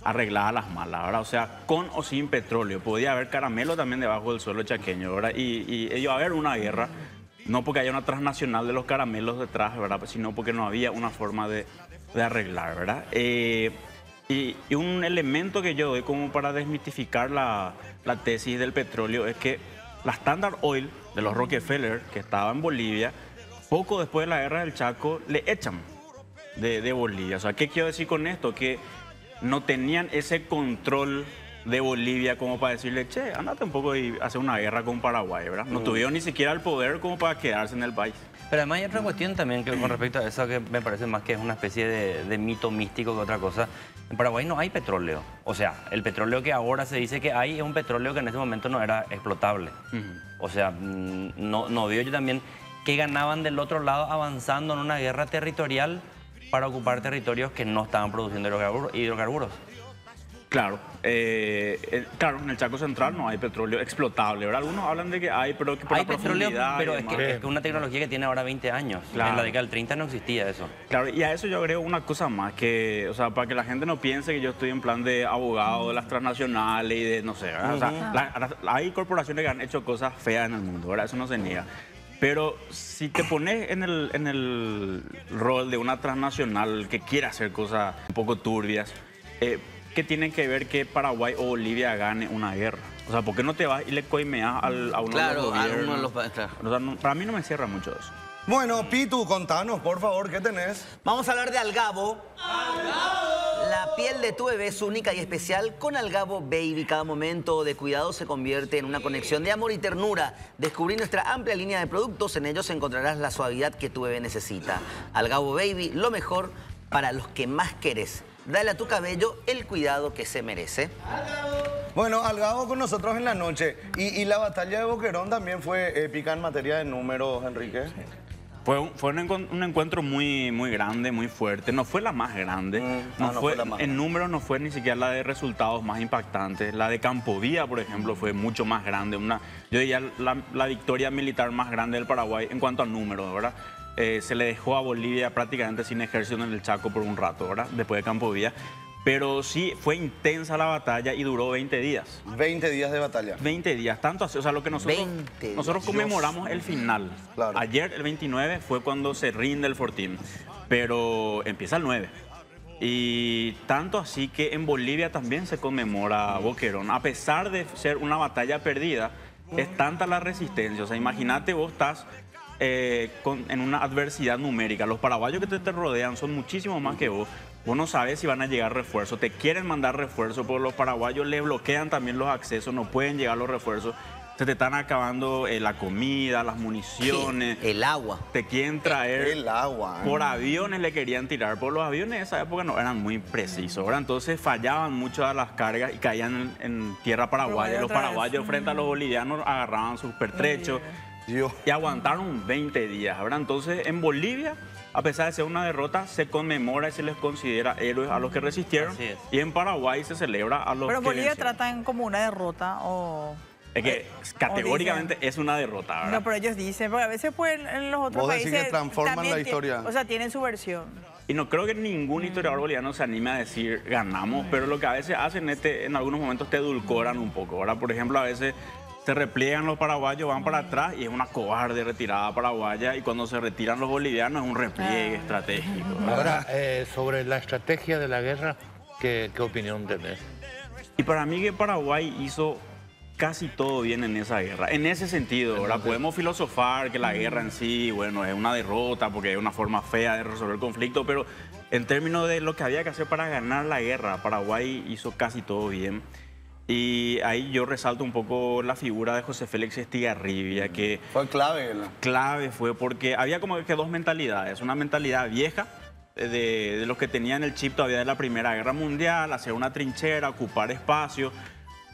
Speaker 7: arregladas las malas, ¿verdad? O sea, con o sin petróleo. Podía haber caramelo también debajo del suelo chaqueño, ¿verdad? Y, y iba a haber una guerra, no porque haya una transnacional de los caramelos detrás, ¿verdad? Sino porque no había una forma de, de arreglar, ¿verdad? Eh, y, y un elemento que yo doy como para desmitificar la, la tesis del petróleo es que la Standard Oil de los Rockefeller, que estaba en Bolivia, poco después de la guerra del Chaco, le echan de, de Bolivia. O sea, ¿qué quiero decir con esto? Que no tenían ese control de Bolivia como para decirle, che, andate un poco y hacer una guerra con Paraguay, ¿verdad? No tuvieron ni siquiera el poder como para quedarse en el país.
Speaker 4: Pero además hay otra cuestión también que con respecto a eso que me parece más que es una especie de, de mito místico que otra cosa. En Paraguay no hay petróleo. O sea, el petróleo que ahora se dice que hay es un petróleo que en ese momento no era explotable. O sea, mm, no, no veo yo también que ganaban del otro lado avanzando en una guerra territorial para ocupar territorios que no estaban produciendo hidrocarburos. hidrocarburos.
Speaker 7: Claro, eh, eh, claro, en el Chaco Central no hay petróleo explotable, ¿verdad? Algunos hablan de que hay, pero que por
Speaker 4: Hay
Speaker 7: la
Speaker 4: petróleo, pero es que es que una tecnología que tiene ahora 20 años.
Speaker 7: Claro.
Speaker 4: En la década del 30 no existía eso.
Speaker 7: Claro, y a eso yo agrego una cosa más, que, o sea, para que la gente no piense que yo estoy en plan de abogado de las transnacionales y de, no sé, ¿verdad? O sea, la- la- hay corporaciones que han hecho cosas feas en el mundo, ¿verdad? Eso no se niega. Pero si te pones en el, en el rol de una transnacional que quiere hacer cosas un poco turbias, eh, ¿qué tiene que ver que Paraguay o Bolivia gane una guerra? O sea, ¿por qué no te vas y le coimeas al, a uno de
Speaker 2: Claro,
Speaker 7: los
Speaker 2: a
Speaker 7: gobiernos?
Speaker 2: uno de los claro.
Speaker 7: O sea, no- para mí no me cierra mucho eso.
Speaker 1: Bueno, Pitu, contanos, por favor, ¿qué tenés?
Speaker 2: Vamos a hablar de Algabo. La piel de tu bebé es única y especial. Con Algabo Baby, cada momento de cuidado se convierte en una conexión de amor y ternura. Descubrí nuestra amplia línea de productos. En ellos encontrarás la suavidad que tu bebé necesita. Algabo Baby, lo mejor para los que más querés. Dale a tu cabello el cuidado que se merece.
Speaker 1: Bueno, Algado con nosotros en la noche. Y, y la batalla de Boquerón también fue épica en materia de números, Enrique.
Speaker 7: Fue, un, fue un, encuentro muy, muy grande, muy fuerte. No fue la más grande.
Speaker 1: Mm,
Speaker 7: no
Speaker 1: no
Speaker 7: fue,
Speaker 1: fue la más
Speaker 7: en números no fue ni siquiera la de resultados más impactantes. La de Campovía, por ejemplo, fue mucho más grande. Una, yo diría la, la victoria militar más grande del Paraguay en cuanto a números, ¿verdad? Eh, se le dejó a Bolivia prácticamente sin ejército en el Chaco por un rato, ¿verdad? Después de Campovía. Pero sí, fue intensa la batalla y duró 20 días.
Speaker 1: 20 días de batalla.
Speaker 7: 20 días, tanto así, o sea, lo que nosotros,
Speaker 2: 20 días.
Speaker 7: nosotros conmemoramos el final.
Speaker 1: Claro.
Speaker 7: Ayer, el 29, fue cuando se rinde el Fortín, pero empieza el 9. Y tanto así que en Bolivia también se conmemora Boquerón, a pesar de ser una batalla perdida, es tanta la resistencia. O sea, imagínate vos estás eh, con- en una adversidad numérica. Los paraguayos que te, te rodean son muchísimo más que vos. Vos no sabes si van a llegar refuerzos, te quieren mandar refuerzos, porque los paraguayos le bloquean también los accesos, no pueden llegar los refuerzos. Se te están acabando eh, la comida, las municiones,
Speaker 2: El agua.
Speaker 7: te quieren traer
Speaker 1: El agua. ¿eh?
Speaker 7: por aviones le querían tirar, por los aviones de esa época no eran muy precisos, ¿verdad? Entonces fallaban mucho las cargas y caían en, en tierra paraguaya.
Speaker 5: Paraguay
Speaker 7: Los
Speaker 5: vez.
Speaker 7: paraguayos frente a los bolivianos agarraban sus pertrechos
Speaker 1: Dios.
Speaker 7: y aguantaron 20 días, ¿verdad? Entonces en Bolivia, a pesar de ser una derrota, se conmemora y se les considera héroes a los que resistieron.
Speaker 4: Así es.
Speaker 7: Y en Paraguay se celebra a los
Speaker 5: Pero en
Speaker 7: que
Speaker 5: Bolivia
Speaker 7: vencieron.
Speaker 5: tratan como una derrota o...
Speaker 7: Es que categóricamente es una derrota, ¿verdad?
Speaker 5: No, pero ellos dicen, porque a veces pues en los otros
Speaker 1: Vos decís
Speaker 5: países
Speaker 1: que transforman
Speaker 5: también
Speaker 1: la historia.
Speaker 5: O sea, tienen su versión.
Speaker 7: Y no creo que ningún historiador boliviano se anime a decir ganamos, pero lo que a veces hacen es te- en algunos momentos te edulcoran un poco. Ahora, por ejemplo, a veces se repliegan los paraguayos, van para atrás y es una cobarde retirada paraguaya y cuando se retiran los bolivianos es un repliegue estratégico.
Speaker 3: Ahora, eh, sobre la estrategia de la guerra, ¿qué, qué opinión tenés?
Speaker 7: Y para mí que Paraguay hizo casi todo bien en esa guerra. En ese sentido, ahora podemos filosofar que la guerra en sí, bueno, es una derrota porque es una forma fea de resolver el conflicto, pero en términos de lo que había que hacer para ganar la guerra, Paraguay hizo casi todo bien. Y ahí yo resalto un poco la figura de José Félix Estigarribia, que
Speaker 1: Fue clave. ¿no?
Speaker 7: clave fue porque había como que dos mentalidades. Una mentalidad vieja eh, de, de los que tenían el chip todavía de la Primera Guerra Mundial, hacer una trinchera, ocupar espacio.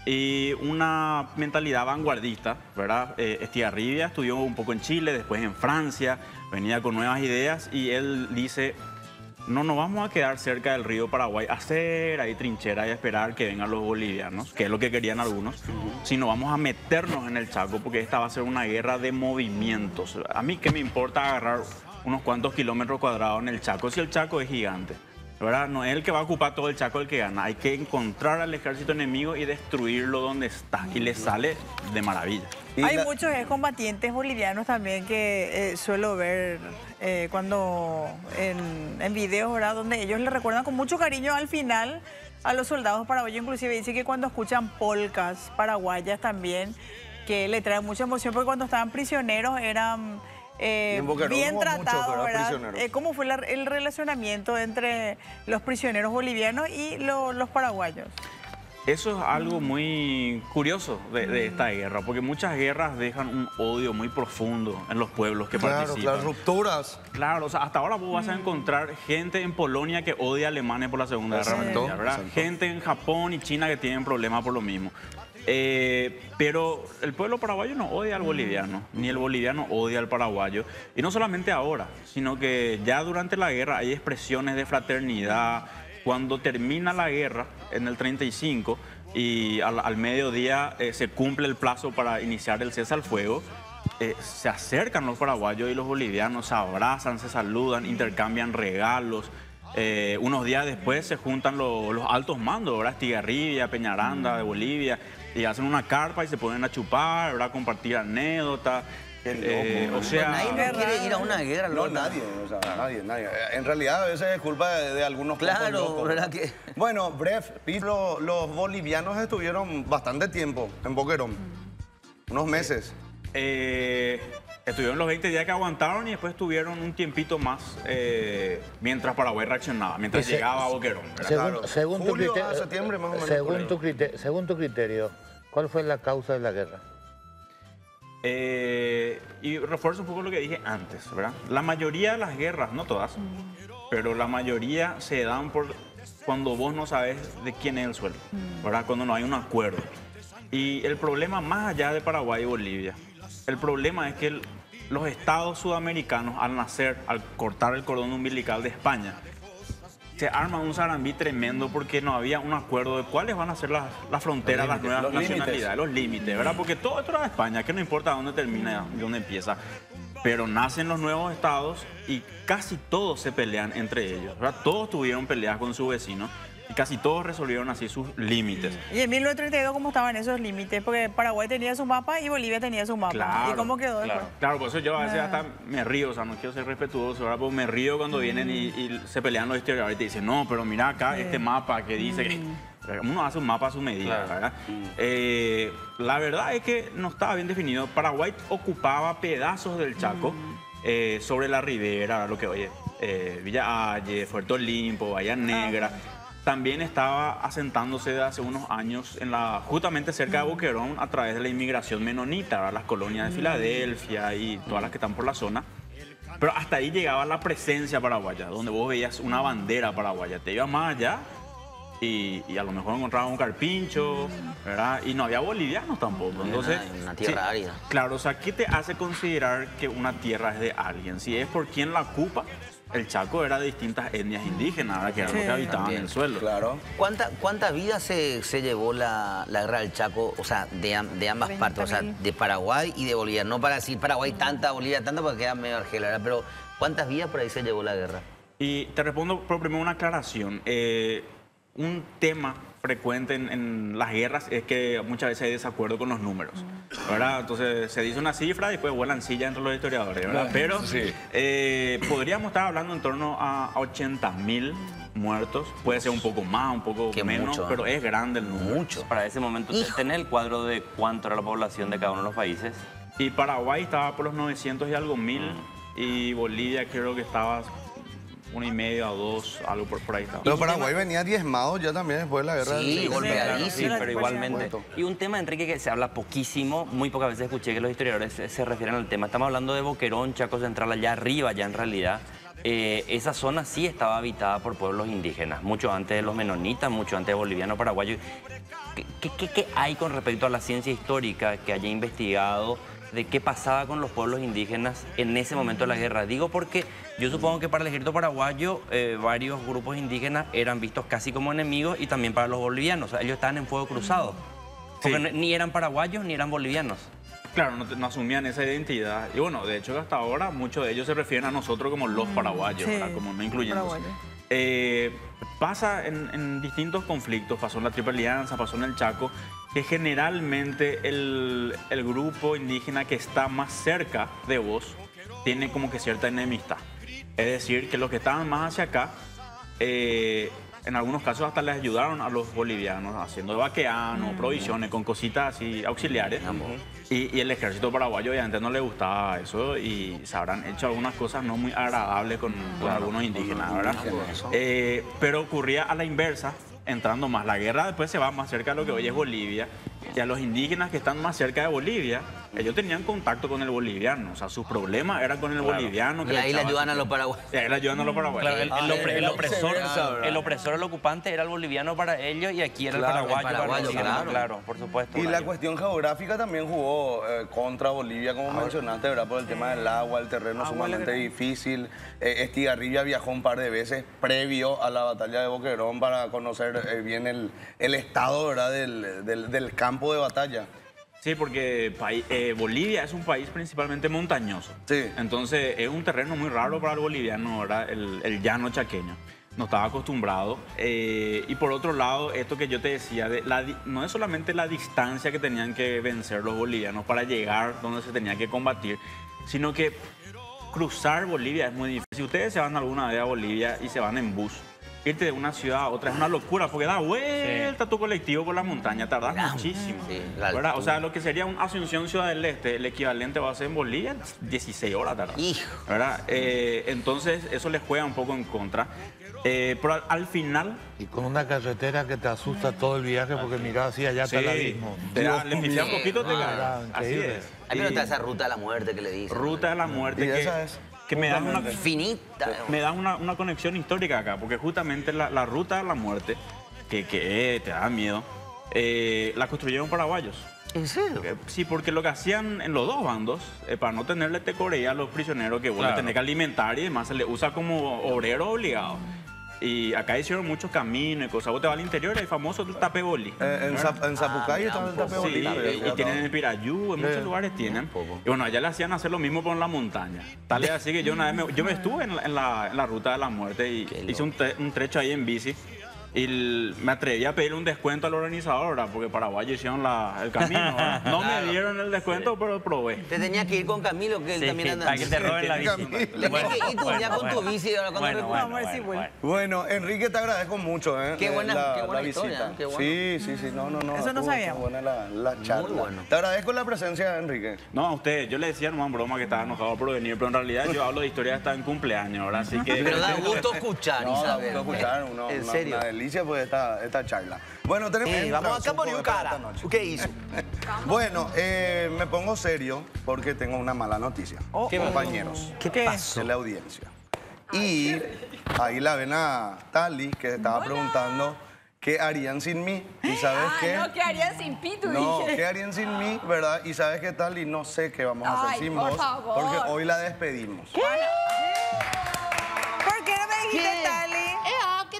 Speaker 7: Y una mentalidad vanguardista, ¿verdad? Eh, Estigarribia estudió un poco en Chile, después en Francia, venía con nuevas ideas y él dice, no nos vamos a quedar cerca del río Paraguay, hacer ahí trinchera y esperar que vengan los bolivianos, que es lo que querían algunos, sino vamos a meternos en el Chaco porque esta va a ser una guerra de movimientos. A mí qué me importa agarrar unos cuantos kilómetros cuadrados en el Chaco si el Chaco es gigante. ¿Verdad? No es el que va a ocupar todo el Chaco el que gana. Hay que encontrar al ejército enemigo y destruirlo donde está. Y le sale de maravilla.
Speaker 1: Y
Speaker 5: Hay
Speaker 1: la-
Speaker 5: muchos excombatientes bolivianos también que eh, suelo ver eh, cuando en, en videos, ¿verdad? Donde ellos le recuerdan con mucho cariño al final a los soldados paraguayos. Inclusive dice que cuando escuchan polcas paraguayas también, que le trae mucha emoción porque cuando estaban prisioneros eran eh, bien
Speaker 1: muchos,
Speaker 5: tratados,
Speaker 1: ¿verdad?
Speaker 5: Eh, ¿Cómo fue la- el relacionamiento entre los prisioneros bolivianos y lo- los paraguayos?
Speaker 7: Eso es algo muy curioso de, de esta guerra, porque muchas guerras dejan un odio muy profundo en los pueblos que
Speaker 1: Claro,
Speaker 7: participan.
Speaker 1: claro, rupturas.
Speaker 7: Claro, o sea, hasta ahora vos vas a encontrar gente en Polonia que odia a Alemania por la Segunda Guerra Mundial, ¿verdad? Gente en Japón y China que tienen problemas por lo mismo. Eh, pero el pueblo paraguayo no odia al boliviano, ni el boliviano odia al paraguayo. Y no solamente ahora, sino que ya durante la guerra hay expresiones de fraternidad. Cuando termina la guerra, en el 35, y al, al mediodía eh, se cumple el plazo para iniciar el cese al fuego, eh, se acercan los paraguayos y los bolivianos, se abrazan, se saludan, intercambian regalos. Unos días después se juntan lo- los altos mandos, ¿verdad? Estigarribia, Peñaranda de Bolivia, y hacen una carpa y se ponen a chupar, ¿verdad? Compartir anécdotas.
Speaker 1: Loco,
Speaker 7: Eh,
Speaker 1: ¿no?
Speaker 7: o sea,
Speaker 2: nadie no quiere ir a una guerra,
Speaker 1: No, nadie, o sea, nadie, nadie. En realidad a veces es culpa de, de algunos
Speaker 2: Claro,
Speaker 1: locos.
Speaker 2: ¿verdad que?
Speaker 1: Bueno, Bref, Pi, lo- los bolivianos estuvieron bastante tiempo en Boquerón. Unos meses.
Speaker 7: eh, Estuvieron los 20 días que aguantaron y después tuvieron un tiempito más eh, mientras Paraguay reaccionaba, mientras
Speaker 3: se-
Speaker 7: llegaba a Boquerón.
Speaker 3: Según,
Speaker 1: Claro.
Speaker 3: según tu
Speaker 1: Julio
Speaker 3: criterio,
Speaker 1: a septiembre, más o menos,
Speaker 3: según tu, criterio, según tu criterio, ¿cuál fue la causa de la guerra?
Speaker 7: Eh, y refuerzo un poco lo que dije antes, ¿verdad? La mayoría de las guerras, no todas, pero la mayoría se dan por cuando vos no sabes de quién es el suelo, ¿verdad? Cuando no hay un acuerdo. Y el problema más allá de Paraguay y Bolivia, el problema es que el- los estados sudamericanos al nacer, al cortar el cordón umbilical de España, se arma un zarambí tremendo porque no había un acuerdo de cuáles van a ser las, las fronteras, las nuevas
Speaker 1: los límites.
Speaker 7: nacionalidades, los límites, ¿verdad? Porque todo esto era de España, que no importa dónde termina y dónde empieza. Pero nacen los nuevos estados y casi todos se pelean entre ellos, ¿verdad? Todos tuvieron peleas con su vecino y casi todos resolvieron así sus límites.
Speaker 5: Y en 1932, ¿cómo estaban esos límites? Porque Paraguay tenía su mapa y Bolivia tenía su mapa.
Speaker 7: Claro,
Speaker 5: ¿Y cómo quedó
Speaker 7: Claro,
Speaker 5: después?
Speaker 7: claro, por eso yo a veces
Speaker 5: Ah.
Speaker 7: hasta me río, o sea, no quiero ser respetuoso, ¿verdad? Pero me río cuando vienen y, y se pelean los historiadores y te dicen, no, pero mira acá este mapa que dice que... Uno hace un mapa a su medida, ¿verdad? Eh, la verdad es que no estaba bien definido. Paraguay ocupaba pedazos del Chaco eh, sobre la ribera, lo que oye, eh, Villa Aye, Puerto Olimpo, Bahía Negra. También estaba asentándose de hace unos años en la, justamente cerca de Boquerón a través de la inmigración menonita, ¿verdad? las colonias de Filadelfia y todas las que están por la zona. Pero hasta ahí llegaba la presencia paraguaya, donde vos veías una bandera paraguaya. Te ibas más allá y, y a lo mejor encontrabas un carpincho, ¿verdad? Y no había bolivianos tampoco. Entonces,
Speaker 2: una tierra árida.
Speaker 7: Claro, o sea, ¿qué te hace considerar que una tierra es de alguien? Si es por quien la ocupa, el Chaco era de distintas etnias indígenas, ¿verdad? Que eran los que habitaban
Speaker 2: También.
Speaker 7: el suelo.
Speaker 1: Claro.
Speaker 2: ¿Cuánta, ¿Cuántas vidas se, se llevó la, la guerra del Chaco, o sea, de, de ambas
Speaker 5: 30.000.
Speaker 2: partes, o sea, de Paraguay y de Bolivia? No para decir Paraguay tanta, Bolivia tanta, porque queda medio argela, ¿verdad? Pero ¿cuántas vidas por ahí se llevó la guerra?
Speaker 7: Y te respondo por primero una aclaración. Eh, un tema frecuente en, en las guerras es que muchas veces hay desacuerdo con los números, ¿verdad? Entonces se dice una cifra y después vuelan silla entre los historiadores, ¿verdad? Pero eh, podríamos estar hablando en torno a 80 mil muertos. Puede ser un poco más, un poco
Speaker 2: Qué
Speaker 7: menos,
Speaker 2: mucho, ¿eh?
Speaker 7: pero es grande el número.
Speaker 2: Mucho.
Speaker 4: Para ese momento, ¿tenés el cuadro de cuánto era la población de cada uno de los países?
Speaker 7: Y Paraguay estaba por los 900 y algo mil. Y Bolivia creo que estaba uno y medio a dos, algo por, por ahí estaba.
Speaker 1: Pero Paraguay venía diezmado ya también después de la guerra.
Speaker 2: Sí,
Speaker 1: del-
Speaker 2: golpeadísimo.
Speaker 4: Sí, pero igualmente. Y un tema, Enrique, que se habla poquísimo, muy pocas veces escuché que los historiadores se, refieren al tema. Estamos hablando de Boquerón, Chaco Central, allá arriba, ya en realidad. Eh, esa zona sí estaba habitada por pueblos indígenas, mucho antes de los menonitas, mucho antes de bolivianos, paraguayos. ¿Qué, qué- qué- qué hay con respecto a la ciencia histórica que haya investigado de qué pasaba con los pueblos indígenas en ese momento de la guerra? Digo porque yo supongo que para el ejército paraguayo eh, varios grupos indígenas eran vistos casi como enemigos y también para los bolivianos. O sea, ellos estaban en fuego cruzado. Porque
Speaker 7: Sí.
Speaker 4: ni eran paraguayos ni eran bolivianos.
Speaker 7: Claro, no, asumían esa identidad. Y bueno, de hecho, hasta ahora muchos de ellos se refieren a nosotros como los paraguayos,
Speaker 5: sí,
Speaker 7: ¿verdad? como no incluyendo.
Speaker 5: paraguayos.
Speaker 7: pasa en, en distintos conflictos, pasó en la Triple Alianza, pasó en el Chaco, que generalmente el, el grupo indígena que está más cerca de vos tiene como que cierta enemistad. Es decir, que los que estaban más hacia acá, eh, en algunos casos hasta les ayudaron a los bolivianos haciendo vaqueanos, provisiones, con cositas así auxiliares. Y, y el ejército paraguayo obviamente no le gustaba eso y se habrán hecho algunas cosas no muy agradables con, con algunos indígenas, ¿verdad? Eh, pero ocurría a la inversa, entrando más. La guerra después se va más cerca de lo que hoy es Bolivia. Y a los indígenas que están más cerca de Bolivia, ellos tenían contacto con el boliviano. O sea, sus problemas eran con el boliviano. que
Speaker 2: Y ahí le ayudan a los paraguayos.
Speaker 7: Y ahí le ayudan a los paraguayos.
Speaker 4: Claro, el, el opre-
Speaker 1: era
Speaker 4: el opresor, el opresor, el ocupante era el boliviano para ellos y aquí era
Speaker 1: Claro,
Speaker 4: el paraguayo,
Speaker 2: el
Speaker 4: para
Speaker 2: paraguayo,
Speaker 4: indígenas,
Speaker 2: claro.
Speaker 4: claro, por supuesto.
Speaker 1: Y
Speaker 4: para
Speaker 1: la
Speaker 4: ellos.
Speaker 1: cuestión geográfica también jugó eh, contra Bolivia, como mencionaste, ¿verdad? Por el tema del agua, el terreno sumamente difícil. Eh, Estigarribia viajó un par de veces previo a la batalla de Boquerón para conocer eh, bien el, el estado, ¿verdad? Del, del- del campo de batalla.
Speaker 7: Sí, porque eh, Bolivia es un país principalmente montañoso.
Speaker 1: Sí.
Speaker 7: Entonces es un terreno muy raro para el boliviano, ¿verdad? El, el llano chaqueño. No estaba acostumbrado. Eh, y por otro lado, esto que yo te decía, de la no es solamente la distancia que tenían que vencer los bolivianos para llegar donde se tenía que combatir, sino que cruzar Bolivia es muy difícil. Si ustedes se van alguna vez a Bolivia y se van en bus, irte de una ciudad a otra es una locura, porque da vuelta tu colectivo por la montaña, tardas
Speaker 2: Ah,
Speaker 7: muchísimo.
Speaker 2: sí.
Speaker 7: O sea, lo que sería un Asunción Ciudad del Este, el equivalente va a ser en Bolivia, 16 horas tardas.
Speaker 2: Hijo.
Speaker 7: ¿verdad? Eh, entonces, eso les juega un poco en contra. Eh, pero al, al final,
Speaker 3: Y con una carretera que te asusta todo el viaje porque mira así allá está el abismo.
Speaker 7: te da- le un poquito, te
Speaker 3: Ah,
Speaker 7: Así es. Y
Speaker 2: está esa ruta de la muerte que le dicen.
Speaker 7: ruta de la muerte
Speaker 1: Y
Speaker 7: que,
Speaker 1: esa es,
Speaker 7: que me da una.
Speaker 2: Finita.
Speaker 7: me da una, una conexión histórica acá, porque justamente la, la ruta de la muerte, que, que eh, te da miedo, eh, la construyeron paraguayos.
Speaker 2: ¿En serio?
Speaker 7: Eh, Sí, porque lo que hacían en los dos bandos, eh, para no tenerle tecorea a los prisioneros que vos le
Speaker 4: Claro.
Speaker 7: tenés que alimentar y demás, se le usa como obrero obligado. Y acá hicieron muchos caminos y cosas. Vos te vas al interior, hay famoso el tapeboli.
Speaker 1: Eh, en, Zap- en Zapucay
Speaker 2: mira,
Speaker 1: está el
Speaker 7: Sí, eh,
Speaker 1: ya
Speaker 7: y tienen en Pirayú, en muchos lugares tienen. Y bueno, allá le hacían hacer lo mismo por la montaña. Tal es así que yo una vez me, yo me estuve en la, en la- en la ruta de la muerte y hice un trecho ahí en bici. Y el- me atreví a pedir un descuento al organizador, ¿verdad? porque Paraguay hicieron la- el camino. ¿verdad? No
Speaker 2: Claro.
Speaker 7: me dieron el descuento, pero probé.
Speaker 2: Te tenía que ir con Camilo, que él
Speaker 4: Sí,
Speaker 2: también anda.
Speaker 4: para que te roben la bici.
Speaker 2: Tenías que ir tú ya con tu bici ahora cuando
Speaker 4: bueno,
Speaker 2: recu-
Speaker 4: bueno, bueno, bueno.
Speaker 1: Bueno, Enrique, te agradezco mucho, ¿eh?
Speaker 2: Qué
Speaker 1: eh,
Speaker 2: buena-
Speaker 1: la,
Speaker 2: qué buena
Speaker 1: la
Speaker 2: historia,
Speaker 1: visita.
Speaker 2: ¿eh? Qué bueno.
Speaker 1: Sí, sí, sí, no, no, no.
Speaker 5: Eso no sabíamos.
Speaker 1: buena la, la charla.
Speaker 2: bueno.
Speaker 1: Te agradezco la presencia, Enrique.
Speaker 7: No, a usted, yo le decía en broma que estaba enojado por venir, pero en realidad yo hablo de historias hasta en cumpleaños, ¿verdad? Así que...
Speaker 2: Pero da gusto escuchar
Speaker 1: No, da gusto escuchar,
Speaker 2: En
Speaker 1: una,
Speaker 2: serio.
Speaker 1: Delicia pues esta, esta charla. Bueno, tenemos
Speaker 2: Eh, vamos acá por
Speaker 1: de
Speaker 2: un
Speaker 1: para
Speaker 2: cara.
Speaker 1: esta noche.
Speaker 2: ¿Qué hizo?
Speaker 1: Bueno, eh, me pongo serio porque tengo una mala noticia.
Speaker 5: Oh,
Speaker 2: ¿Qué pasó?
Speaker 1: compañeros
Speaker 2: ¿Qué
Speaker 5: ¿Qué?
Speaker 2: pasó?
Speaker 1: de la audiencia. Y ahí la ven a Tali que estaba preguntando qué harían sin mí. ¿Y sabes
Speaker 6: Ah,
Speaker 1: qué?
Speaker 6: no, ¿qué harían sin pito?
Speaker 1: No,
Speaker 6: dije.
Speaker 1: ¿qué harían sin mí, verdad? Y sabes qué tal y no sé qué vamos a hacer
Speaker 6: Ay,
Speaker 1: sin
Speaker 6: por
Speaker 1: vos,
Speaker 6: favor.
Speaker 1: porque hoy la despedimos.
Speaker 5: ¿Por qué no me dijiste,
Speaker 6: ¿Qué?
Speaker 5: Tali?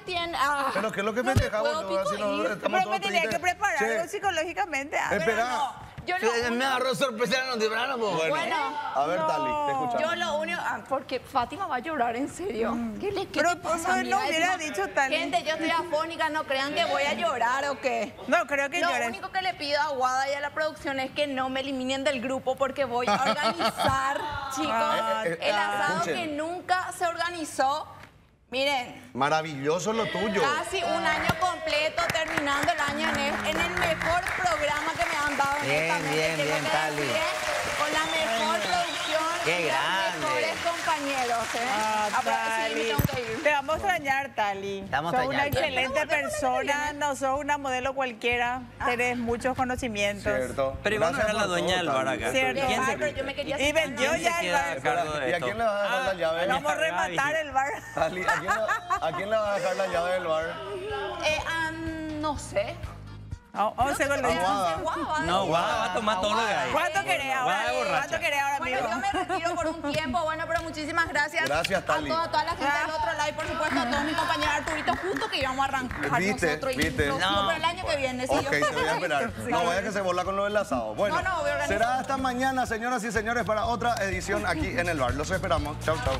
Speaker 6: Ah, ¿qué tiene? Ah,
Speaker 1: Pero ¿qué es lo que
Speaker 6: no me
Speaker 1: festejamos?
Speaker 6: puedo
Speaker 1: Yo, así no- estamos
Speaker 5: Pero me tenía que preparar algo psicológicamente. antes.
Speaker 1: Espera.
Speaker 6: No, yo
Speaker 2: Sí,
Speaker 6: lo
Speaker 2: Me agarró sorpresa la noticia, ¿verdad? po?
Speaker 1: Bueno,
Speaker 6: Bueno,
Speaker 1: a ver, Tali, te escuchamos.
Speaker 6: Yo lo único, ah, porque Fátima va a llorar en serio. ¿Qué le qué
Speaker 5: Pero,
Speaker 6: pasa,
Speaker 5: pues,
Speaker 6: amiga?
Speaker 5: no hubiera dicho tal.
Speaker 6: Gente, yo estoy afónica, no crean que voy a llorar o qué.
Speaker 5: No, creo que
Speaker 6: Lo
Speaker 5: llores.
Speaker 6: único que le pido a Guada y a la producción es que no me eliminen del grupo porque voy a organizar, chicos,
Speaker 5: Ah,
Speaker 6: el asado
Speaker 1: escuchen.
Speaker 6: que nunca se organizó. Miren,
Speaker 1: Maravilloso lo tuyo.
Speaker 6: casi un año completo terminando el año en el, en el mejor programa que me han dado.
Speaker 2: Bien, bien,
Speaker 6: tengo
Speaker 2: bien.
Speaker 6: Con la mejor producción
Speaker 2: Qué
Speaker 6: y
Speaker 2: grande.
Speaker 6: los mejores compañeros. ¿eh?
Speaker 5: Ah,
Speaker 6: Ah.
Speaker 5: Te vamos a extrañar, Tali.
Speaker 2: A
Speaker 5: sos una excelente persona,
Speaker 6: no
Speaker 5: sos una modelo cualquiera. Tenés muchos conocimientos.
Speaker 1: Cierto.
Speaker 4: Pero no
Speaker 1: Gracias
Speaker 4: era la dueña del bar acá.
Speaker 5: Cierto.
Speaker 4: ¿Quién
Speaker 6: Ay,
Speaker 4: se
Speaker 6: pero yo me quería
Speaker 5: Y vendió
Speaker 4: ¿Quién se
Speaker 5: ya el
Speaker 4: a
Speaker 5: bar.
Speaker 1: ¿Y a quién le vas a dejar la llave?
Speaker 5: Vamos a rematar el bar.
Speaker 1: Tali, ¿a quién, le, ¿a quién le vas a dejar la llave del bar?
Speaker 6: Eh, ah, no sé.
Speaker 5: Vamos a hacer con lo
Speaker 1: Aguada.
Speaker 6: Guau,
Speaker 4: No, Guada va a tomar todo lo que hay.
Speaker 5: ¿Cuánto querés ahora? ¿Cuánto querés ahora,
Speaker 6: Bueno,
Speaker 5: amigo?
Speaker 6: yo me retiro por un tiempo, bueno, pero muchísimas gracias.
Speaker 1: Gracias, Tali.
Speaker 6: A toda, toda la gente del otro lado y por supuesto a todos mis compañeros Arturito, justo que íbamos a arrancar
Speaker 1: Viste,
Speaker 6: nosotros y
Speaker 1: viste.
Speaker 6: sigo
Speaker 2: No.
Speaker 6: para el año que viene.
Speaker 1: Ok, te voy a esperar. No vaya que se bola con lo del asado. Bueno,
Speaker 6: No, no, voy a organizar.
Speaker 1: será hasta mañana, señoras y señores, para otra edición aquí en el bar. Los esperamos. Chau, chau.